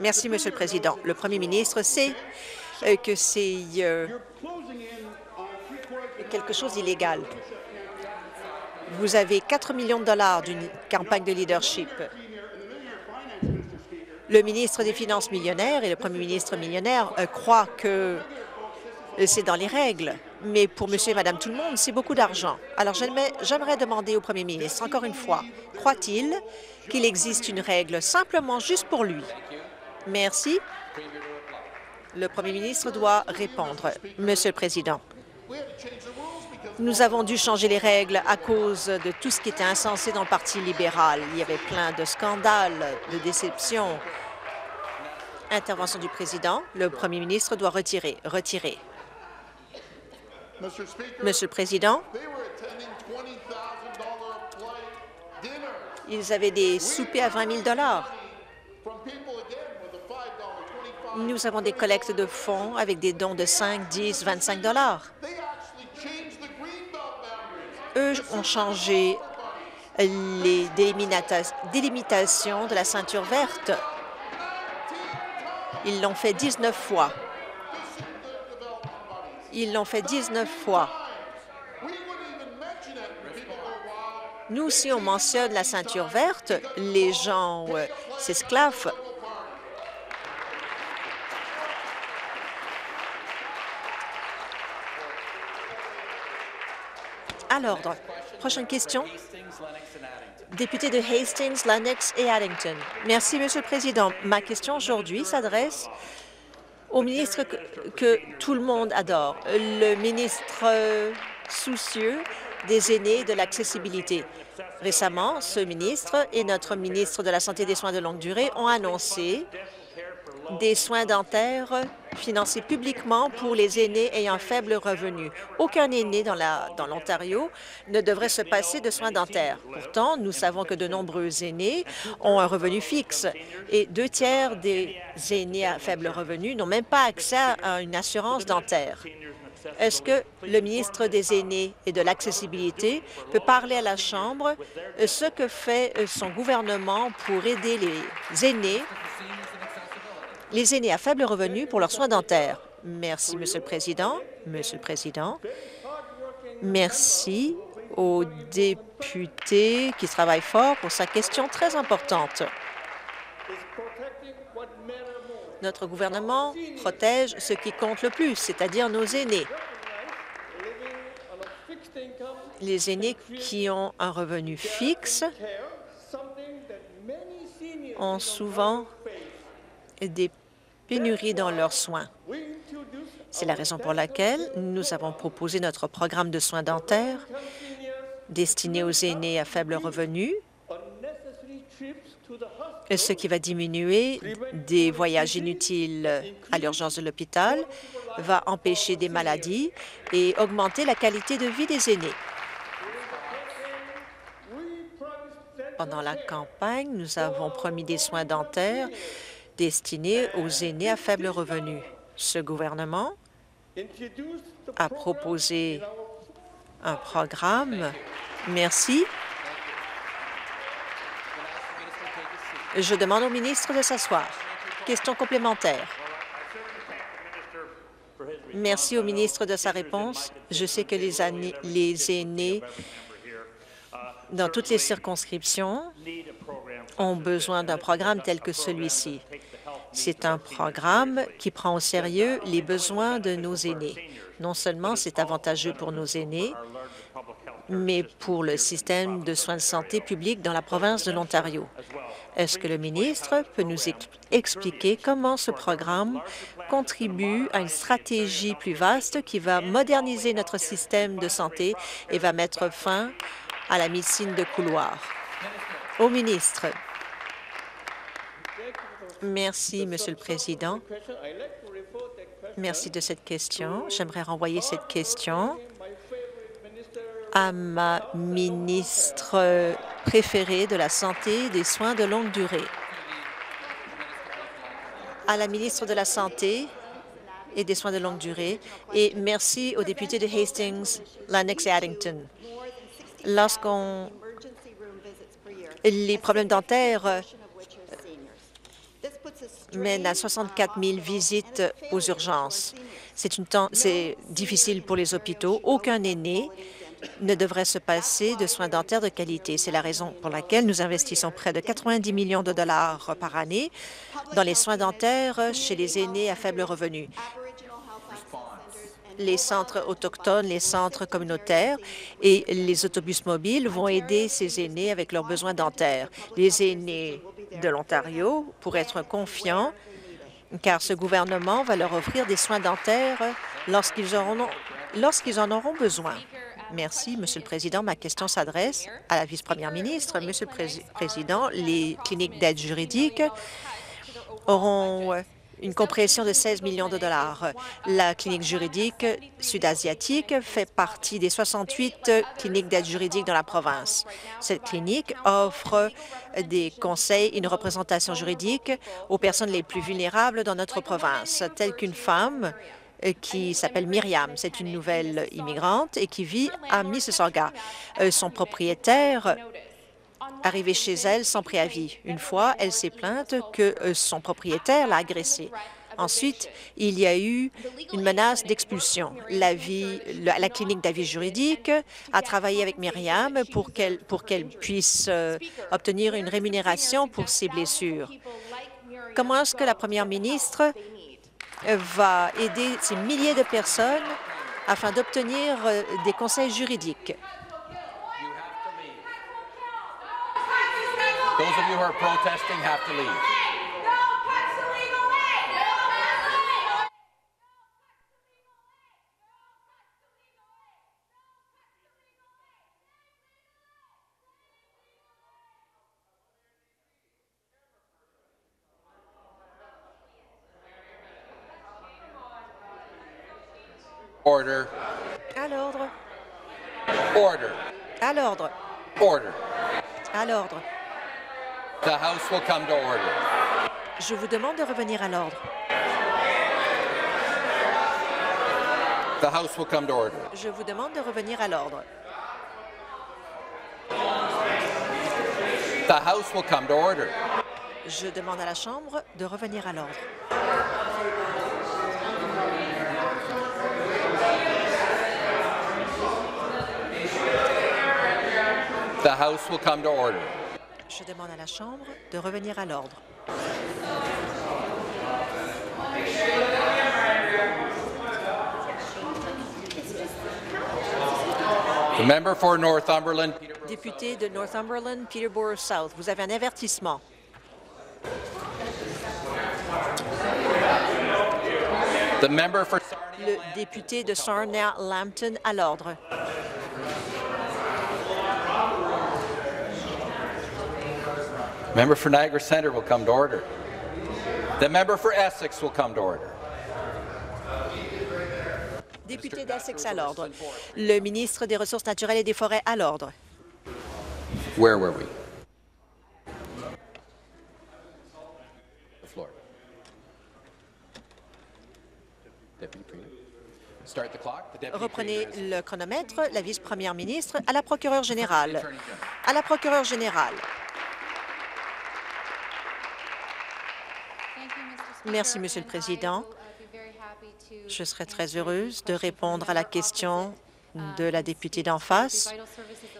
Merci, Monsieur le Président. Le Premier ministre sait euh, que c'est euh, quelque chose d'illégal. Vous avez 4 millions de dollars d'une campagne de leadership. Le ministre des Finances millionnaire et le Premier ministre millionnaire euh, croient que c'est dans les règles. Mais pour monsieur et madame tout le monde, c'est beaucoup d'argent. Alors j'aimerais demander au premier ministre, encore une fois, croit-il qu'il existe une règle simplement juste pour lui? Merci. Le premier ministre doit répondre. Monsieur le Président, nous avons dû changer les règles à cause de tout ce qui était insensé dans le Parti libéral. Il y avait plein de scandales, de déceptions. Intervention du président. Le premier ministre doit retirer. Retirer. Monsieur le Président, ils avaient des soupers à 20 000 Nous avons des collectes de fonds avec des dons de 5, 10, 25 Eux ont changé les délimita- délimitations de la ceinture verte. Ils l'ont fait 19 fois. Ils l'ont fait 19 fois. Nous, si on mentionne la ceinture verte, les gens euh, s'esclaffent. L'ordre. Prochaine question. Député de Hastings, Lennox et Addington. Merci, Monsieur le Président. Ma question aujourd'hui s'adresse au ministre que, que tout le monde adore, le ministre soucieux des aînés de l'accessibilité. Récemment, ce ministre et notre ministre de la Santé et des soins de longue durée ont annoncé des soins dentaires financés publiquement pour les aînés ayant faible revenu. Aucun aîné dans l'Ontario ne devrait se passer de soins dentaires. Pourtant, nous savons que de nombreux aînés ont un revenu fixe et deux tiers des aînés à faible revenu n'ont même pas accès à une assurance dentaire. Est-ce que le ministre des Aînés et de l'Accessibilité peut parler à la Chambre euh, ce que fait euh, son gouvernement pour aider les aînés les aînés à faible revenu pour leurs soins dentaires. Merci, Monsieur le Président. Monsieur le Président, merci au député qui travaille fort pour sa question très importante. Notre gouvernement protège ce qui compte le plus, c'est-à-dire nos aînés. Les aînés qui ont un revenu fixe ont souvent des pénuries dans leurs soins. C'est la raison pour laquelle nous avons proposé notre programme de soins dentaires destiné aux aînés à faible revenu, ce qui va diminuer des voyages inutiles à l'urgence de l'hôpital, va empêcher des maladies et augmenter la qualité de vie des aînés. Pendant la campagne, nous avons promis des soins dentaires destinés aux aînés à faible revenu. Ce gouvernement a proposé un programme. Merci. Je demande au ministre de s'asseoir. Question complémentaire. Merci au ministre de sa réponse. Je sais que les, les aînés dans toutes les circonscriptions ont besoin d'un programme tel que celui-ci. C'est un programme qui prend au sérieux les besoins de nos aînés. Non seulement c'est avantageux pour nos aînés, mais pour le système de soins de santé publique dans la province de l'Ontario. Est-ce que le ministre peut nous expliquer comment ce programme contribue à une stratégie plus vaste qui va moderniser notre système de santé et va mettre fin à la médecine de couloir? Au ministre. Merci, Monsieur le Président. Merci de cette question. J'aimerais renvoyer cette question à ma ministre préférée de la Santé et des soins de longue durée. À la ministre de la Santé et des soins de longue durée, et merci au député de Hastings, Lennox et Addington. Lorsqu'on les problèmes dentaires mènent à 64 000 visites aux urgences. C'est difficile pour les hôpitaux. Aucun aîné ne devrait se passer de soins dentaires de qualité. C'est la raison pour laquelle nous investissons près de 90 millions de dollars par année dans les soins dentaires chez les aînés à faible revenu les centres autochtones, les centres communautaires et les autobus mobiles vont aider ces aînés avec leurs besoins dentaires. Les aînés de l'Ontario pourraient être confiants car ce gouvernement va leur offrir des soins dentaires lorsqu'ils en auront besoin. Merci, Monsieur le Président. Ma question s'adresse à la vice-première ministre. Monsieur le Président, les cliniques d'aide juridique auront une compression de 16 millions de dollars. La clinique juridique sud-asiatique fait partie des 68 cliniques d'aide juridique dans la province. Cette clinique offre des conseils et une représentation juridique aux personnes les plus vulnérables dans notre province, telles qu'une femme qui s'appelle Myriam. C'est une nouvelle immigrante et qui vit à Mississauga. Euh, son propriétaire arrivé chez elle sans préavis. Une fois, elle s'est plainte que euh, son propriétaire l'a agressée. Ensuite, il y a eu une menace d'expulsion. La, clinique d'avis juridique a travaillé avec Myriam pour qu'elle puisse euh, obtenir une rémunération pour ses blessures. Comment est-ce que la première ministre va aider ces milliers de personnes afin d'obtenir euh, des conseils juridiques? Those of you who are protesting have to leave. Order. À l'ordre. Order. À l'ordre. Order. À l'ordre. The House will come to order. Je vous demande de revenir à l'ordre. The House will come to order. Je vous demande de revenir à l'ordre. The House will come to order. Je demande à la Chambre de revenir à l'ordre. The House will come to order. Je demande à la Chambre de revenir à l'ordre. Député de Northumberland, Peterborough South, vous avez un avertissement. Le député de Sarnia-Lambton à l'ordre. Member for Niagara Centre will come to order. The member for Essex will come to order. Député d'Essex à l'ordre. Le ministre des Ressources naturelles et des Forêts à l'ordre. Where were we? The floor. Deputy Premier. Start the clock. The Deputy Reprenez Premier le chronomètre. La vice-première ministre à la procureure générale. À la procureure générale. Merci, Monsieur le Président. Je serais très heureuse de répondre à la question de la députée d'en face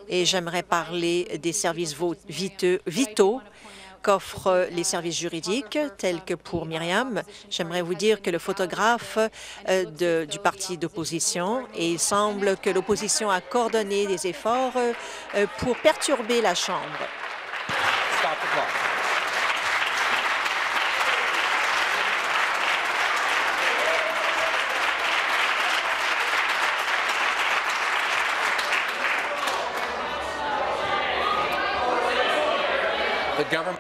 et j'aimerais parler des services vitaux qu'offrent les services juridiques, tels que pour Myriam. J'aimerais vous dire que le photographe euh, du parti d'opposition, et il semble que l'opposition a coordonné des efforts euh, pour perturber la Chambre. Stop the clock. The government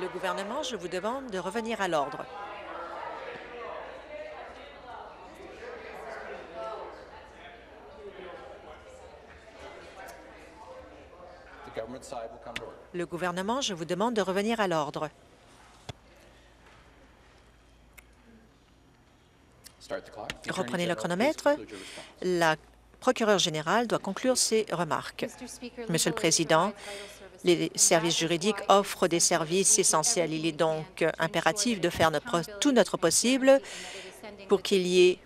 Le gouvernement, je vous demande de revenir à l'ordre. the government side will come to order. Le gouvernement, je vous demande de revenir à l'ordre. Start the clock. The Attorney Reprenez le chronomètre. La procureure générale doit conclure ses remarques. Monsieur le Président, les services juridiques offrent des services essentiels. Il est donc impératif de faire tout notre possible pour qu'il y ait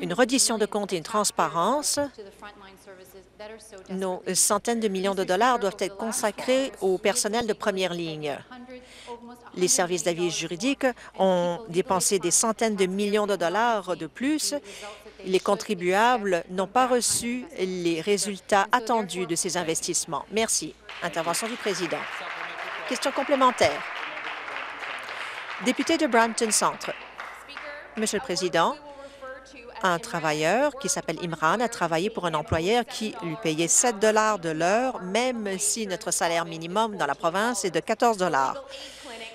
une reddition de comptes et une transparence. Nos centaines de millions de dollars doivent être consacrés au personnel de première ligne. Les services d'avis juridiques ont dépensé des centaines de millions de dollars de plus. Les contribuables n'ont pas reçu les résultats attendus de ces investissements. Merci. Intervention du président. Question complémentaire. Député de Brampton Centre. Monsieur le Président, un travailleur qui s'appelle Imran a travaillé pour un employeur qui lui payait 7 dollars de l'heure, même si notre salaire minimum dans la province est de 14 dollars.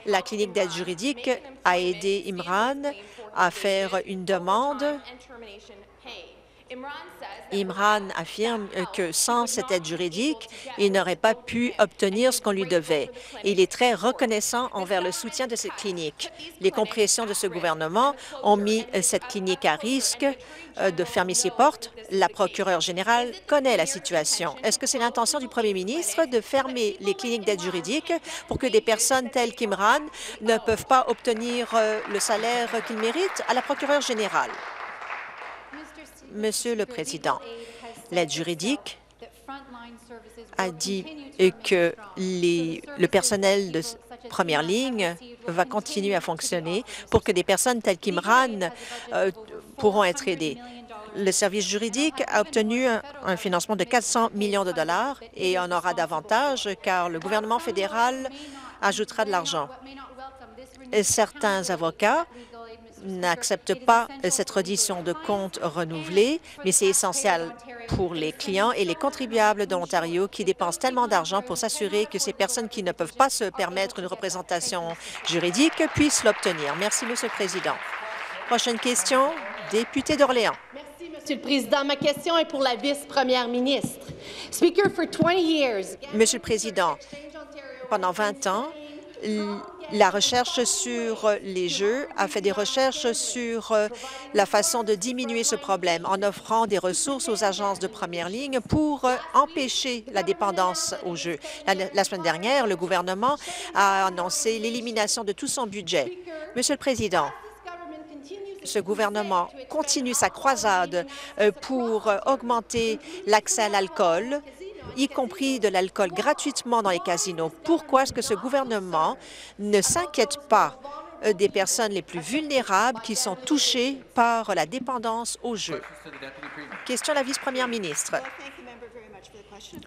La clinique d'aide juridique a aidé Imran à faire une demande. Imran affirme euh, que sans cette aide juridique, il n'aurait pas pu obtenir ce qu'on lui devait. Et il est très reconnaissant envers le soutien de cette clinique. Les compressions de ce gouvernement ont mis euh, cette clinique à risque euh, de fermer ses portes. La procureure générale connaît la situation. Est-ce que c'est l'intention du premier ministre de fermer les cliniques d'aide juridique pour que des personnes telles qu'Imran ne peuvent pas obtenir le salaire qu'ils méritent à la procureure générale? Monsieur le Président, l'aide juridique a dit que le personnel de première ligne va continuer à fonctionner pour que des personnes telles qu'Imran euh, pourront être aidées. Le service juridique a obtenu un, un financement de 400 millions de dollars et en aura davantage car le gouvernement fédéral ajoutera de l'argent. Certains avocats n'acceptent pas cette reddition de comptes renouvelée, mais c'est essentiel pour les clients et les contribuables de l'Ontario qui dépensent tellement d'argent pour s'assurer que ces personnes qui ne peuvent pas se permettre une représentation juridique puissent l'obtenir. Merci, Monsieur le Président. Prochaine question, député d'Orléans. Merci, Monsieur le Président. Ma question est pour la vice-première ministre. Speaker, for 20 years, Monsieur le Président, pendant 20 ans, la recherche sur les jeux a fait des recherches sur euh, la façon de diminuer ce problème en offrant des ressources aux agences de première ligne pour euh, empêcher la dépendance aux jeux. La, semaine dernière, le gouvernement a annoncé l'élimination de tout son budget. Monsieur le Président, ce gouvernement continue sa croisade euh, pour augmenter l'accès à l'alcool, y compris de l'alcool gratuitement dans les casinos. Pourquoi est-ce que ce gouvernement ne s'inquiète pas euh, des personnes les plus vulnérables qui sont touchées par la dépendance Deputy Premier. Question à la vice-première ministre.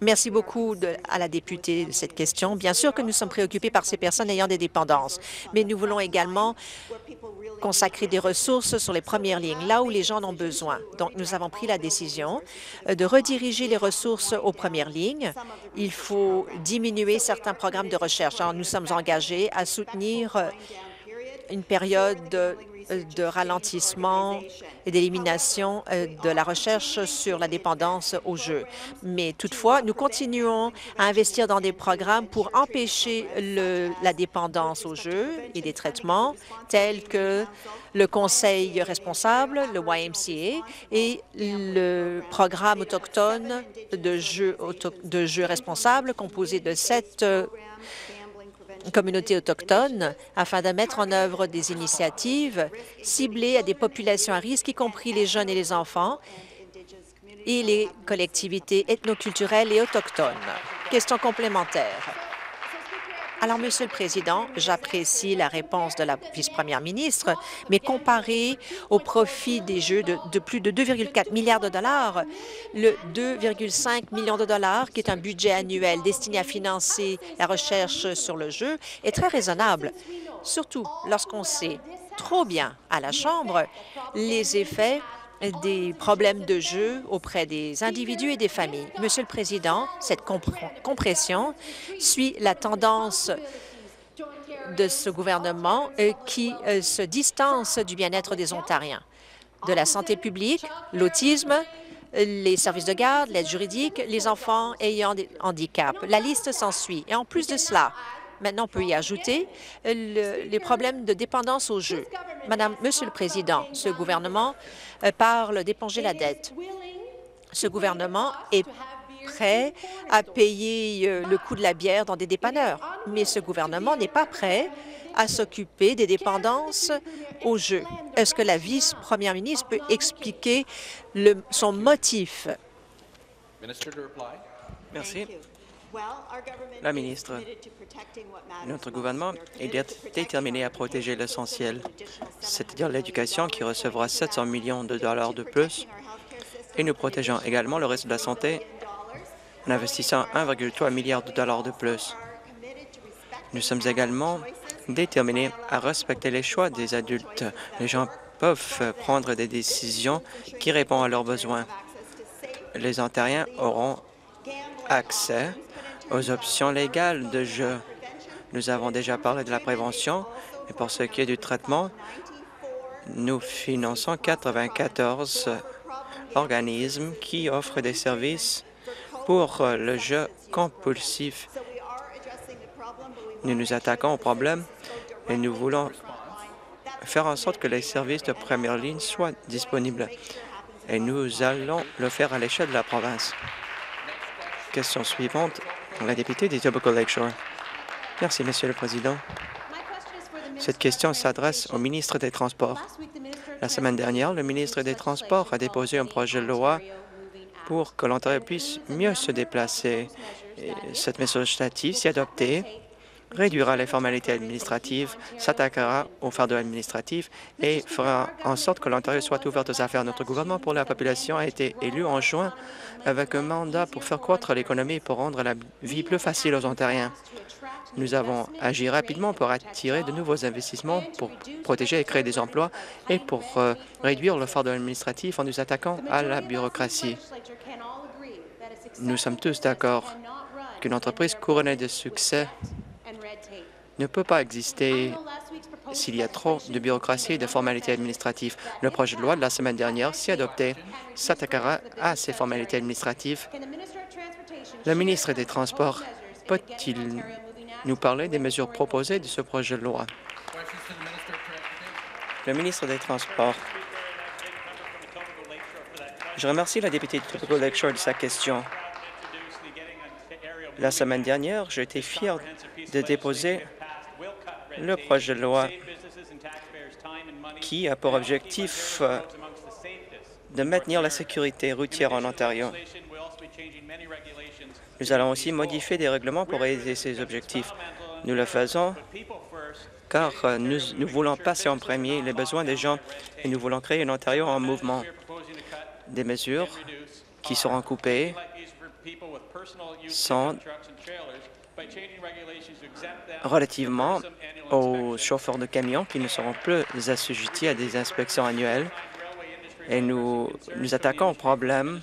Merci beaucoup à la députée de cette question. Bien sûr que nous sommes préoccupés par ces personnes ayant des dépendances, mais nous voulons également consacrer des ressources sur les premières lignes, là où les gens en ont besoin. Donc, nous avons pris la décision euh, de rediriger les ressources aux premières lignes. Il faut diminuer certains programmes de recherche. Nous sommes engagés à soutenir euh, une période de ralentissement et d'élimination euh, de la recherche sur la dépendance aux jeux. Mais toutefois, nous continuons à investir dans des programmes pour empêcher la dépendance aux jeux et des traitements tels que le Conseil responsable, le YMCA, et le programme autochtone de jeux, de jeux responsables composé de sept euh, communautés autochtones afin de mettre en œuvre des initiatives ciblées à des populations à risque, y compris les jeunes et les enfants, et les collectivités ethnoculturelles et autochtones. Question complémentaire. Alors, Monsieur le Président, j'apprécie la réponse de la vice-première ministre, mais comparé au profit des jeux de, plus de 2,4 milliards de dollars, le 2,5 millions de dollars, qui est un budget annuel destiné à financer la recherche sur le jeu, est très raisonnable, surtout lorsqu'on sait trop bien à la Chambre les effets des problèmes de jeu auprès des individus et des familles. Monsieur le Président, cette compression suit la tendance de ce gouvernement euh, qui euh, se distance du bien-être des Ontariens, de la santé publique, l'autisme, les services de garde, l'aide juridique, les enfants ayant des handicaps. La liste s'ensuit. Et en plus de cela, Maintenant, on peut y ajouter les problèmes de dépendance au jeu. Madame, Monsieur le Président, ce gouvernement euh, parle d'éponger la dette. Ce gouvernement est prêt à payer euh, le coût de la bière dans des dépanneurs, mais ce gouvernement n'est pas prêt à s'occuper des dépendances au jeu. Est-ce que la vice-première ministre peut expliquer son motif? Merci. La ministre, notre gouvernement est déterminé à protéger l'essentiel, c'est-à-dire l'éducation qui recevra 700 millions de dollars de plus, et nous protégeons également le reste de la santé en investissant 1,3 milliard de dollars de plus. Nous sommes également déterminés à respecter les choix des adultes. Les gens peuvent prendre des décisions qui répondent à leurs besoins. Les Ontariens auront accès aux options légales de jeu. Nous avons déjà parlé de la prévention et pour ce qui est du traitement, nous finançons 94 organismes qui offrent des services pour le jeu compulsif. Nous nous attaquons au problème et nous voulons faire en sorte que les services de première ligne soient disponibles. Et nous allons le faire à l'échelle de la province. Question suivante, la députée des Etobicoke Lakeshore. Merci, Monsieur le Président. Cette question s'adresse au ministre des Transports. La semaine dernière, le ministre des Transports a déposé un projet de loi pour que l'Ontario puisse mieux se déplacer. cette mesure législative, si adoptée, réduira les formalités administratives, s'attaquera aux fardeaux administratifs et fera en sorte que l'Ontario soit ouvert aux affaires. Notre gouvernement pour la population a été élu en juin avec un mandat pour faire croître l'économie et pour rendre la vie plus facile aux Ontariens. Nous avons agi rapidement pour attirer de nouveaux investissements, pour protéger et créer des emplois et pour euh, réduire le fardeau administratif en nous attaquant à la bureaucratie. Nous sommes tous d'accord qu'une entreprise couronnée de succès ne peut pas exister s'il y a trop de bureaucratie et de formalités administratives. Le projet de loi de la semaine dernière, si adopté, s'attaquera à ces formalités administratives. Le ministre des Transports peut-il nous parler des mesures proposées de ce projet de loi? Le ministre des Transports. Je remercie la députée de Topico Lakeshore de sa question. La semaine dernière, j'ai été fier de déposer le projet de loi qui a pour objectif euh, de maintenir la sécurité routière en Ontario. Nous allons aussi modifier des règlements pour aider ces objectifs. Nous le faisons car euh, nous, voulons passer en premier les besoins des gens et nous voulons créer un Ontario en mouvement. Des mesures qui seront coupées sont relativement aux chauffeurs de camions qui ne seront plus assujettis à des inspections annuelles. Et nous nous attaquons au problème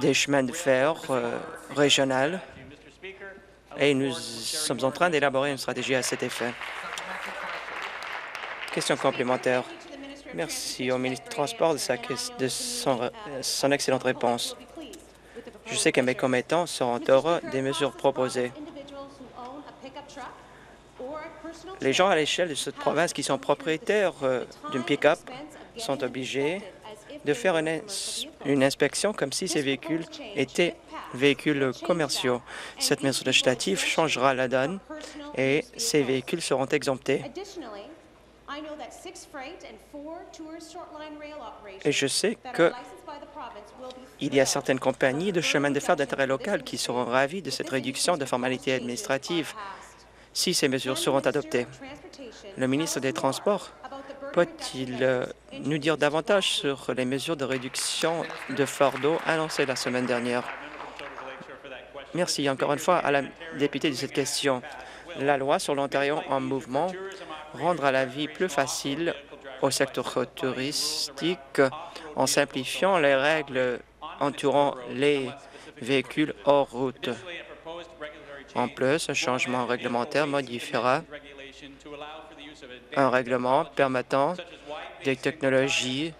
des chemins de fer euh, régionaux et nous sommes en train d'élaborer une stratégie à cet effet. Question complémentaire. Merci au ministre du Transport de, sa, de son, son excellente réponse. Je sais que mes commettants seront heureux des mesures proposées. Les gens à l'échelle de cette province qui sont propriétaires euh, d'une pick-up sont obligés de faire une, inspection comme si ces véhicules étaient véhicules commerciaux. Cette mesure législative changera la donne et ces véhicules seront exemptés. Et je sais qu'il y a certaines compagnies de chemin de fer d'intérêt local qui seront ravies de cette réduction de formalités administratives si ces mesures seront adoptées. Le ministre des Transports peut-il euh, nous dire davantage sur les mesures de réduction de fardeau annoncées la semaine dernière? Merci encore une fois à la députée de cette question. La loi sur l'Ontario en mouvement rendra la vie plus facile au secteur touristique en simplifiant les règles entourant les véhicules hors route. En plus, un changement réglementaire modifiera un règlement permettant des technologies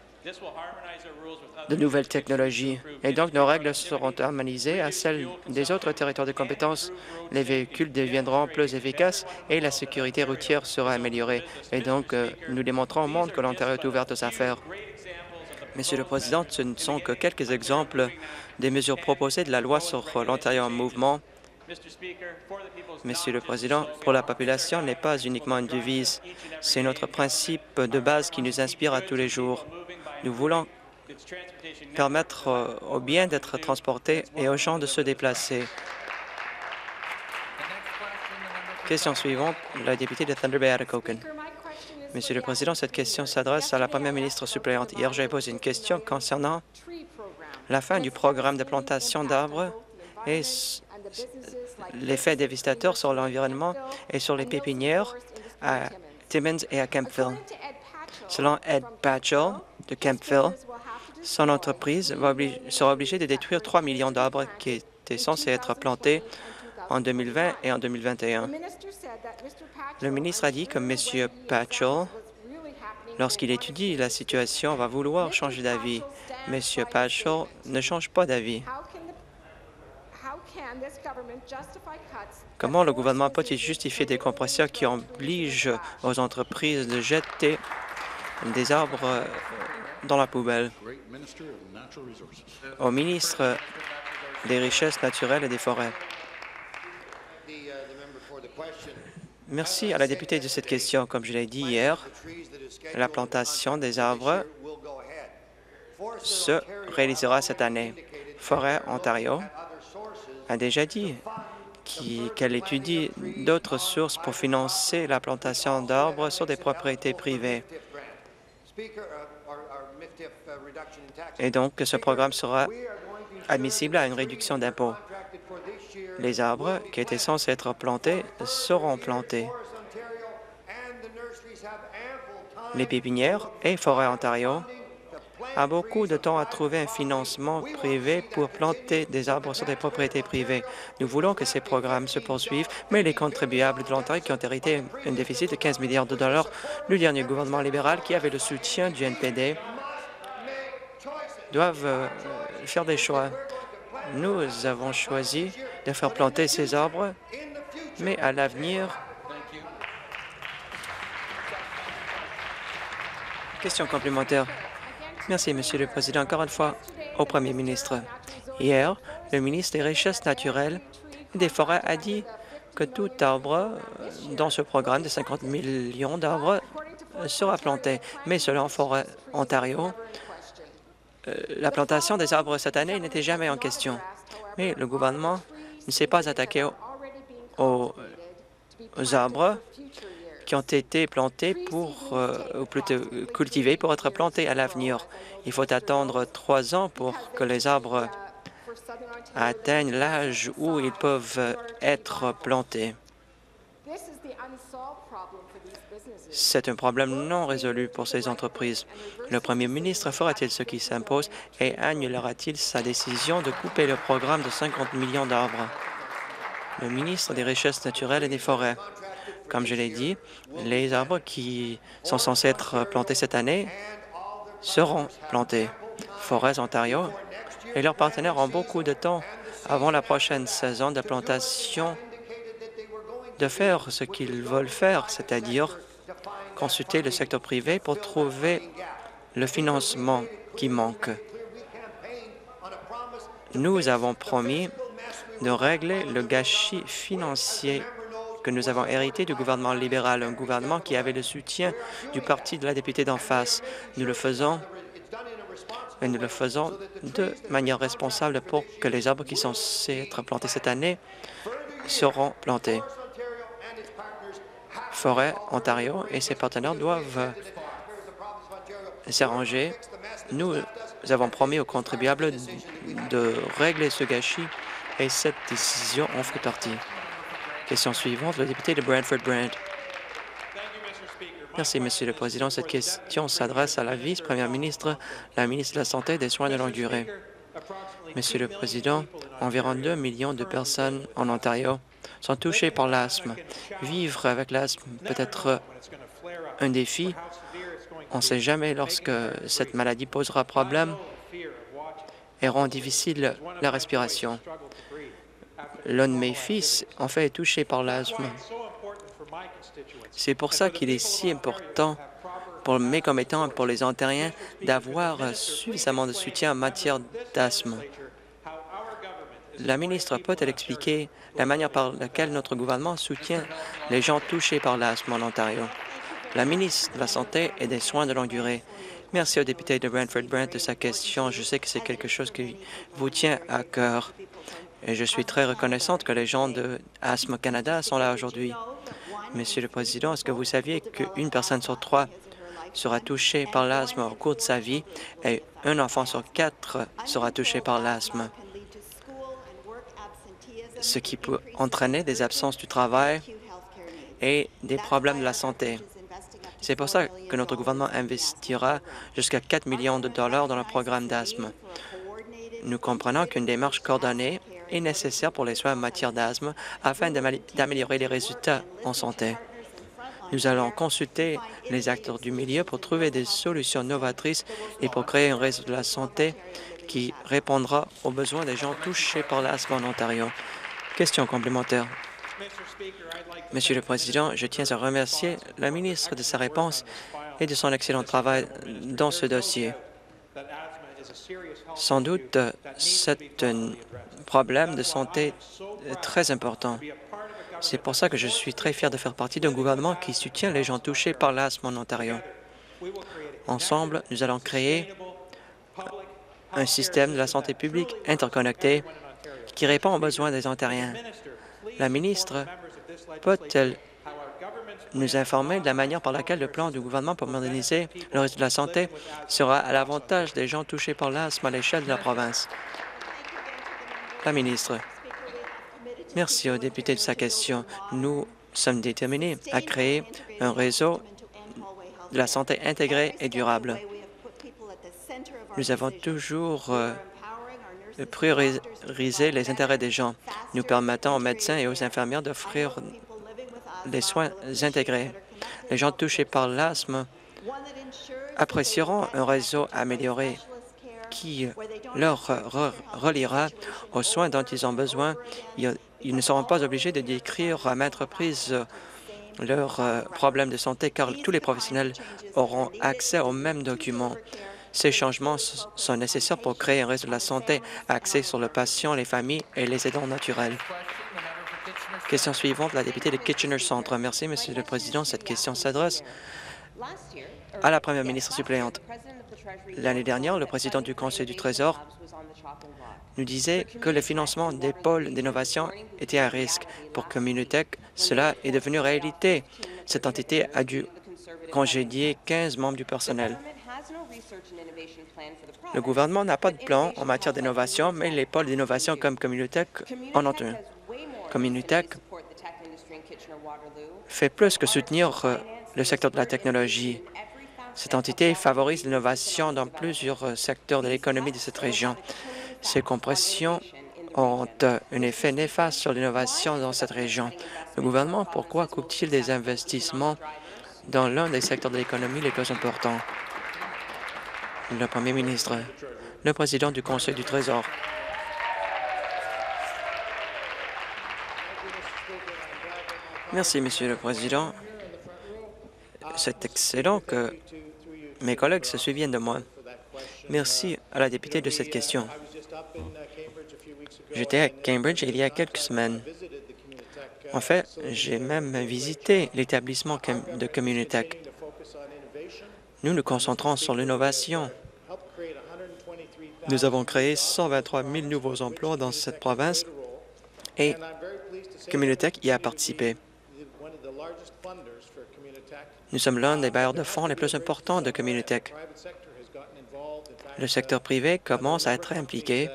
de nouvelles technologies. Et donc, nos règles seront harmonisées à celles des autres territoires de compétences. Les véhicules deviendront plus efficaces et la sécurité routière sera améliorée. Et donc, euh, nous démontrons au monde que l'Ontario est ouvert aux affaires. Monsieur le Président, ce ne sont que quelques exemples des mesures proposées de la loi sur l'Ontario en mouvement. Monsieur le Président, pour la population n'est pas uniquement une devise, c'est notre principe de base qui nous inspire à tous les jours. Nous voulons permettre euh, aux biens d'être transportés et aux gens de se déplacer. Question suivante, la députée de Thunder Bay, Atikokan. Monsieur le Président, cette question s'adresse à la première ministre suppléante. Hier, j'ai posé une question concernant la fin du programme de plantation d'arbres et l'effet dévastateur sur l'environnement et sur les pépinières à Timmins et à Kempville. Selon Ed Patchell de Kempville, son entreprise sera obligée de détruire 3 millions d'arbres qui étaient censés être plantés en 2020 et en 2021. Le ministre a dit que M. Patchell, lorsqu'il étudie la situation, va vouloir changer d'avis. M. Patchell ne change pas d'avis. Comment le gouvernement peut-il justifier des compressions qui obligent aux entreprises de jeter des arbres dans la poubelle. Au ministre des Richesses naturelles et des Forêts. Merci à la députée de cette question. Comme je l'ai dit hier, la plantation des arbres se réalisera cette année. Forêt Ontario a déjà dit qu'elle étudie d'autres sources pour financer la plantation d'arbres sur des propriétés privées. Et donc, ce programme sera admissible à une réduction d'impôts. Les arbres qui étaient censés être plantés seront plantés. Les pépinières et Forêt Ontario a beaucoup de temps à trouver un financement privé pour planter des arbres sur des propriétés privées. Nous voulons que ces programmes se poursuivent, mais les contribuables de l'Ontario qui ont hérité un déficit de 15 milliards de dollars du dernier gouvernement libéral qui avait le soutien du NPD doivent euh, faire des choix. Nous avons choisi de faire planter ces arbres, mais à l'avenir, Question complémentaire. Merci, Monsieur le Président. Encore une fois, au Premier ministre. Hier, le ministre des Richesses naturelles et des Forêts a dit que tout arbre dans ce programme de 50 millions d'arbres sera planté. Mais selon Forêt Ontario, la plantation des arbres cette année n'était jamais en question. Mais le gouvernement ne s'est pas attaqué aux, arbres qui ont été plantés pour, euh, ou plutôt cultivés pour être plantés à l'avenir. Il faut attendre trois ans pour que les arbres atteignent l'âge où ils peuvent être plantés. C'est un problème non résolu pour ces entreprises. Le premier ministre fera-t-il ce qui s'impose et annulera-t-il sa décision de couper le programme de 50 millions d'arbres? Le ministre des Richesses naturelles et des Forêts. Comme je l'ai dit, les arbres qui sont censés être plantés cette année seront plantés. Forêts Ontario et leurs partenaires ont beaucoup de temps avant la prochaine saison de plantation de faire ce qu'ils veulent faire, c'est-à-dire consulter le secteur privé pour trouver le financement qui manque. Nous avons promis de régler le gâchis financier que nous avons hérité du gouvernement libéral, un gouvernement qui avait le soutien du parti de la députée d'en face. Nous le faisons et nous le faisons de manière responsable pour que les arbres qui sont censés être plantés cette année seront plantés. Forêt Ontario et ses partenaires doivent s'arranger. Nous avons promis aux contribuables de régler ce gâchis et cette décision en fait partie. Question suivante, le député de Brantford-Brant. Merci, Monsieur le Président. Cette question s'adresse à la vice-première ministre, la ministre de la Santé et des Soins de longue durée. Monsieur le Président, environ 2 millions de personnes en Ontario sont touchées par l'asthme. Vivre avec l'asthme peut être un défi. On ne sait jamais lorsque cette maladie posera problème et rend difficile la respiration. L'un de mes fils, en fait, est touché par l'asthme. C'est pour ça qu'il est si important pour mes commettants et pour les Ontariens d'avoir suffisamment de soutien en matière d'asthme. La ministre peut-elle expliquer la manière par laquelle notre gouvernement soutient les gens touchés par l'asthme en Ontario? La ministre de la Santé et des Soins de longue durée. Merci au député de Brantford-Brant de sa question. Je sais que c'est quelque chose qui vous tient à cœur. Et je suis très reconnaissante que les gens de Asthme Canada sont là aujourd'hui. Monsieur le Président, est-ce que vous saviez qu'une personne sur trois sera touchée par l'asthme au cours de sa vie et un enfant sur quatre sera touché par l'asthme, ce qui peut entraîner des absences du travail et des problèmes de la santé. C'est pour ça que notre gouvernement investira jusqu'à 4 millions de dollars dans le programme d'asthme. Nous comprenons qu'une démarche coordonnée est nécessaire pour les soins en matière d'asthme afin d'améliorer les résultats en santé. Nous allons consulter les acteurs du milieu pour trouver des solutions novatrices et pour créer un réseau de la santé qui répondra aux besoins des gens touchés par l'asthme en Ontario. Question complémentaire. Monsieur le Président, je tiens à remercier la ministre de sa réponse et de son excellent travail dans ce dossier. Sans doute, c'est un problème de santé très important. C'est pour ça que je suis très fier de faire partie d'un gouvernement qui soutient les gens touchés par l'asthme en Ontario. Ensemble, nous allons créer un système de la santé publique interconnecté qui répond aux besoins des Ontariens. La ministre peut-elle nous informer de la manière par laquelle le plan du gouvernement pour moderniser le réseau de la santé sera à l'avantage des gens touchés par l'asthme à l'échelle de la province? La ministre. Merci au député de sa question. Nous sommes déterminés à créer un réseau de la santé intégré et durable. Nous avons toujours priorisé les intérêts des gens. Nous permettons aux médecins et aux infirmières d'offrir des soins intégrés. Les gens touchés par l'asthme apprécieront un réseau amélioré qui leur reliera aux soins dont ils ont besoin. Ils ne seront pas obligés de décrire à maintes reprises leurs euh, problèmes de santé car tous les professionnels auront accès aux mêmes documents. Ces changements sont nécessaires pour créer un réseau de la santé axé sur le patient, les familles et les aidants naturels. Question suivante, la députée de Kitchener Centre. Merci, Monsieur le Président. Cette question s'adresse à la Première ministre suppléante. L'année dernière, le président du Conseil du Trésor nous disait que le financement des pôles d'innovation était à risque. Pour Communitech, cela est devenu réalité. Cette entité a dû congédier 15 membres du personnel. Le gouvernement n'a pas de plan en matière d'innovation, mais les pôles d'innovation comme Communitech en ont un. Communitech fait plus que soutenir euh, le secteur de la technologie. Cette entité favorise l'innovation dans plusieurs euh, secteurs de l'économie de cette région. Ces compressions ont euh, un effet néfaste sur l'innovation dans cette région. Le gouvernement, pourquoi coupe-t-il des investissements dans l'un des secteurs de l'économie les plus importants? Le Premier ministre, le président du Conseil du Trésor. Merci, Monsieur le Président. C'est excellent que mes collègues se souviennent de moi. Merci à la députée de cette question. J'étais à Cambridge il y a quelques semaines. En fait, j'ai même visité l'établissement de Communitech. Nous nous concentrons sur l'innovation. Nous avons créé 123 000 nouveaux emplois dans cette province et Communitech y a participé. Nous sommes l'un des bailleurs de fonds les plus importants de Communitech. Le secteur privé commence à être impliqué.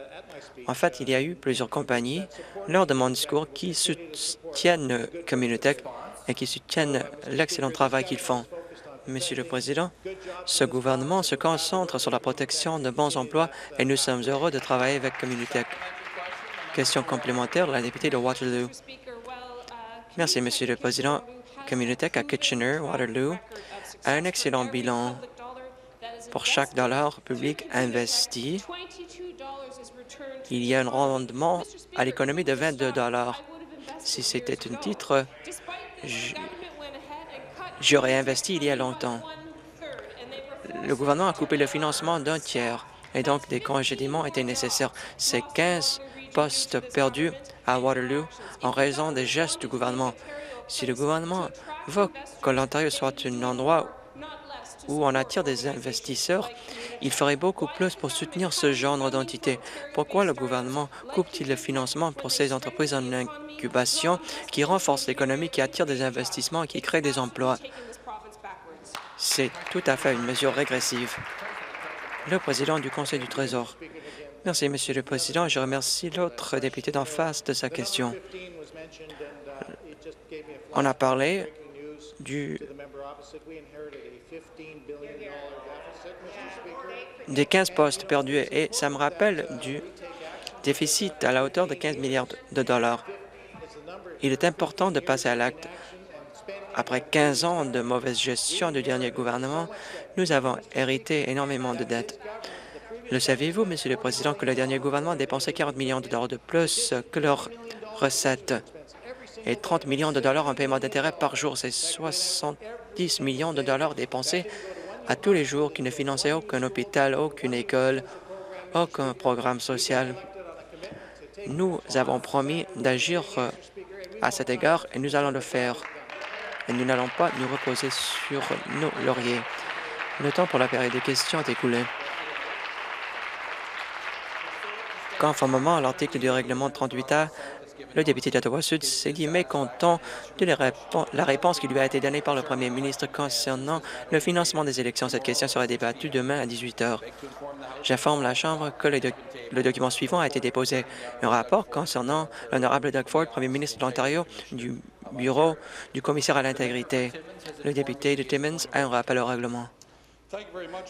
En fait, il y a eu plusieurs compagnies lors de mon discours qui soutiennent Communitech et qui soutiennent l'excellent travail qu'ils font. Monsieur le Président, ce gouvernement se concentre sur la protection de bons emplois et nous sommes heureux de travailler avec Communitech. Question complémentaire, la députée de Waterloo. Merci, Monsieur le Président. Communitech à Kitchener-Waterloo a un excellent bilan. Pour chaque dollar public investi, il y a un rendement à l'économie de 22 dollars. Si c'était un titre, j'aurais investi il y a longtemps. Le gouvernement a coupé le financement d'un tiers et donc des congédiements étaient nécessaires. Ces 15 postes perdus à Waterloo en raison des gestes du gouvernement. Si le gouvernement veut que l'Ontario soit un endroit où on attire des investisseurs, il ferait beaucoup plus pour soutenir ce genre d'entité. Pourquoi le gouvernement coupe-t-il le financement pour ces entreprises en incubation qui renforcent l'économie, qui attirent des investissements et qui créent des emplois? C'est tout à fait une mesure régressive. Le président du Conseil du Trésor. Merci, Monsieur le Président. Je remercie l'autre député d'en face de sa question. On a parlé du, des 15 postes perdus et ça me rappelle du déficit à la hauteur de 15 milliards de dollars. Il est important de passer à l'acte. Après 15 ans de mauvaise gestion du dernier gouvernement, nous avons hérité énormément de dettes. Le savez-vous, Monsieur le Président, que le dernier gouvernement a dépensé 40 millions de dollars de plus que leurs recettes? Et 30 millions de dollars en paiement d'intérêt par jour. C'est 70 millions de dollars dépensés à tous les jours qui ne finançaient aucun hôpital, aucune école, aucun programme social. Nous avons promis d'agir euh, à cet égard et nous allons le faire. Et nous n'allons pas nous reposer sur nos lauriers. Le temps pour la période des questions est écoulé. Conformément à l'article du règlement 38A, le député d'Ottawa-Sud s'est dit mécontent de la réponse qui lui a été donnée par le premier ministre concernant le financement des élections. Cette question sera débattue demain à 18 heures. J'informe la Chambre que le, document suivant a été déposé. Un rapport concernant l'honorable Doug Ford, premier ministre de l'Ontario, du bureau du commissaire à l'intégrité. Le député de Timmins a un rappel au règlement.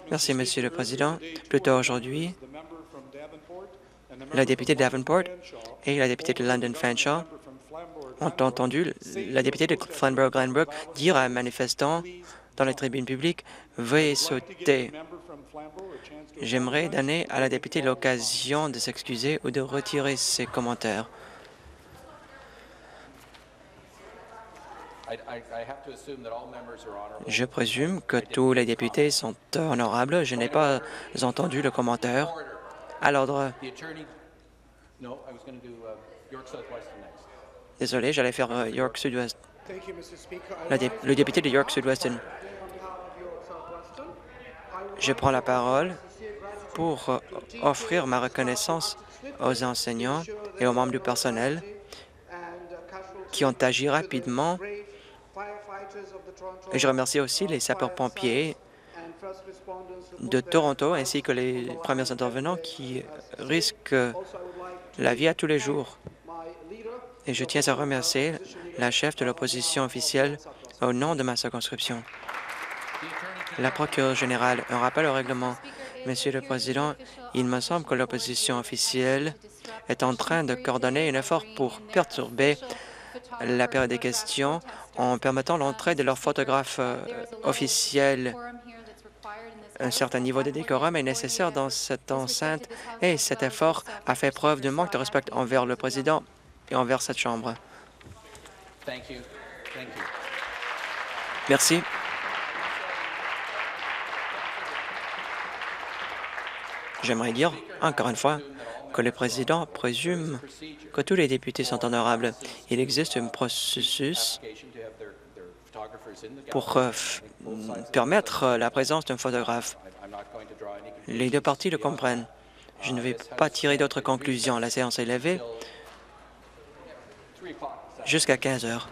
Merci, Monsieur le Président. Plus tôt aujourd'hui, la députée Davenport et la députée de London Fanshawe ont entendu la députée de Flamborough-Glenbrook dire à un manifestant dans les tribunes publiques « Veuillez sauter ». J'aimerais donner à la députée l'occasion de s'excuser ou de retirer ses commentaires. Je présume que tous les députés sont honorables. Je n'ai pas entendu le commentaire. À l'ordre. Uh, Désolé, j'allais faire euh, York Sud-Ouest. Le député de York Sud-Ouest. Je prends la parole pour euh, offrir ma reconnaissance aux enseignants et aux membres du personnel qui ont agi rapidement. Et je remercie aussi les sapeurs-pompiers de Toronto ainsi que les premiers intervenants qui risquent la vie à tous les jours. Et je tiens à remercier la chef de l'opposition officielle au nom de ma circonscription. La procureure générale, un rappel au règlement. Monsieur le Président, il me semble que l'opposition officielle est en train de coordonner un effort pour perturber la période des questions en permettant l'entrée de leurs photographes euh, officiels. Un certain niveau de décorum est nécessaire dans cette enceinte et cet effort a fait preuve de manque de respect envers le président et envers cette Chambre. Merci. J'aimerais dire, encore une fois, que le président présume que tous les députés sont honorables. Il existe un processus pour euh, permettre euh, la présence d'un photographe. Les deux parties le comprennent. Je ne vais pas tirer d'autres conclusions. La séance est levée jusqu'à 15 heures.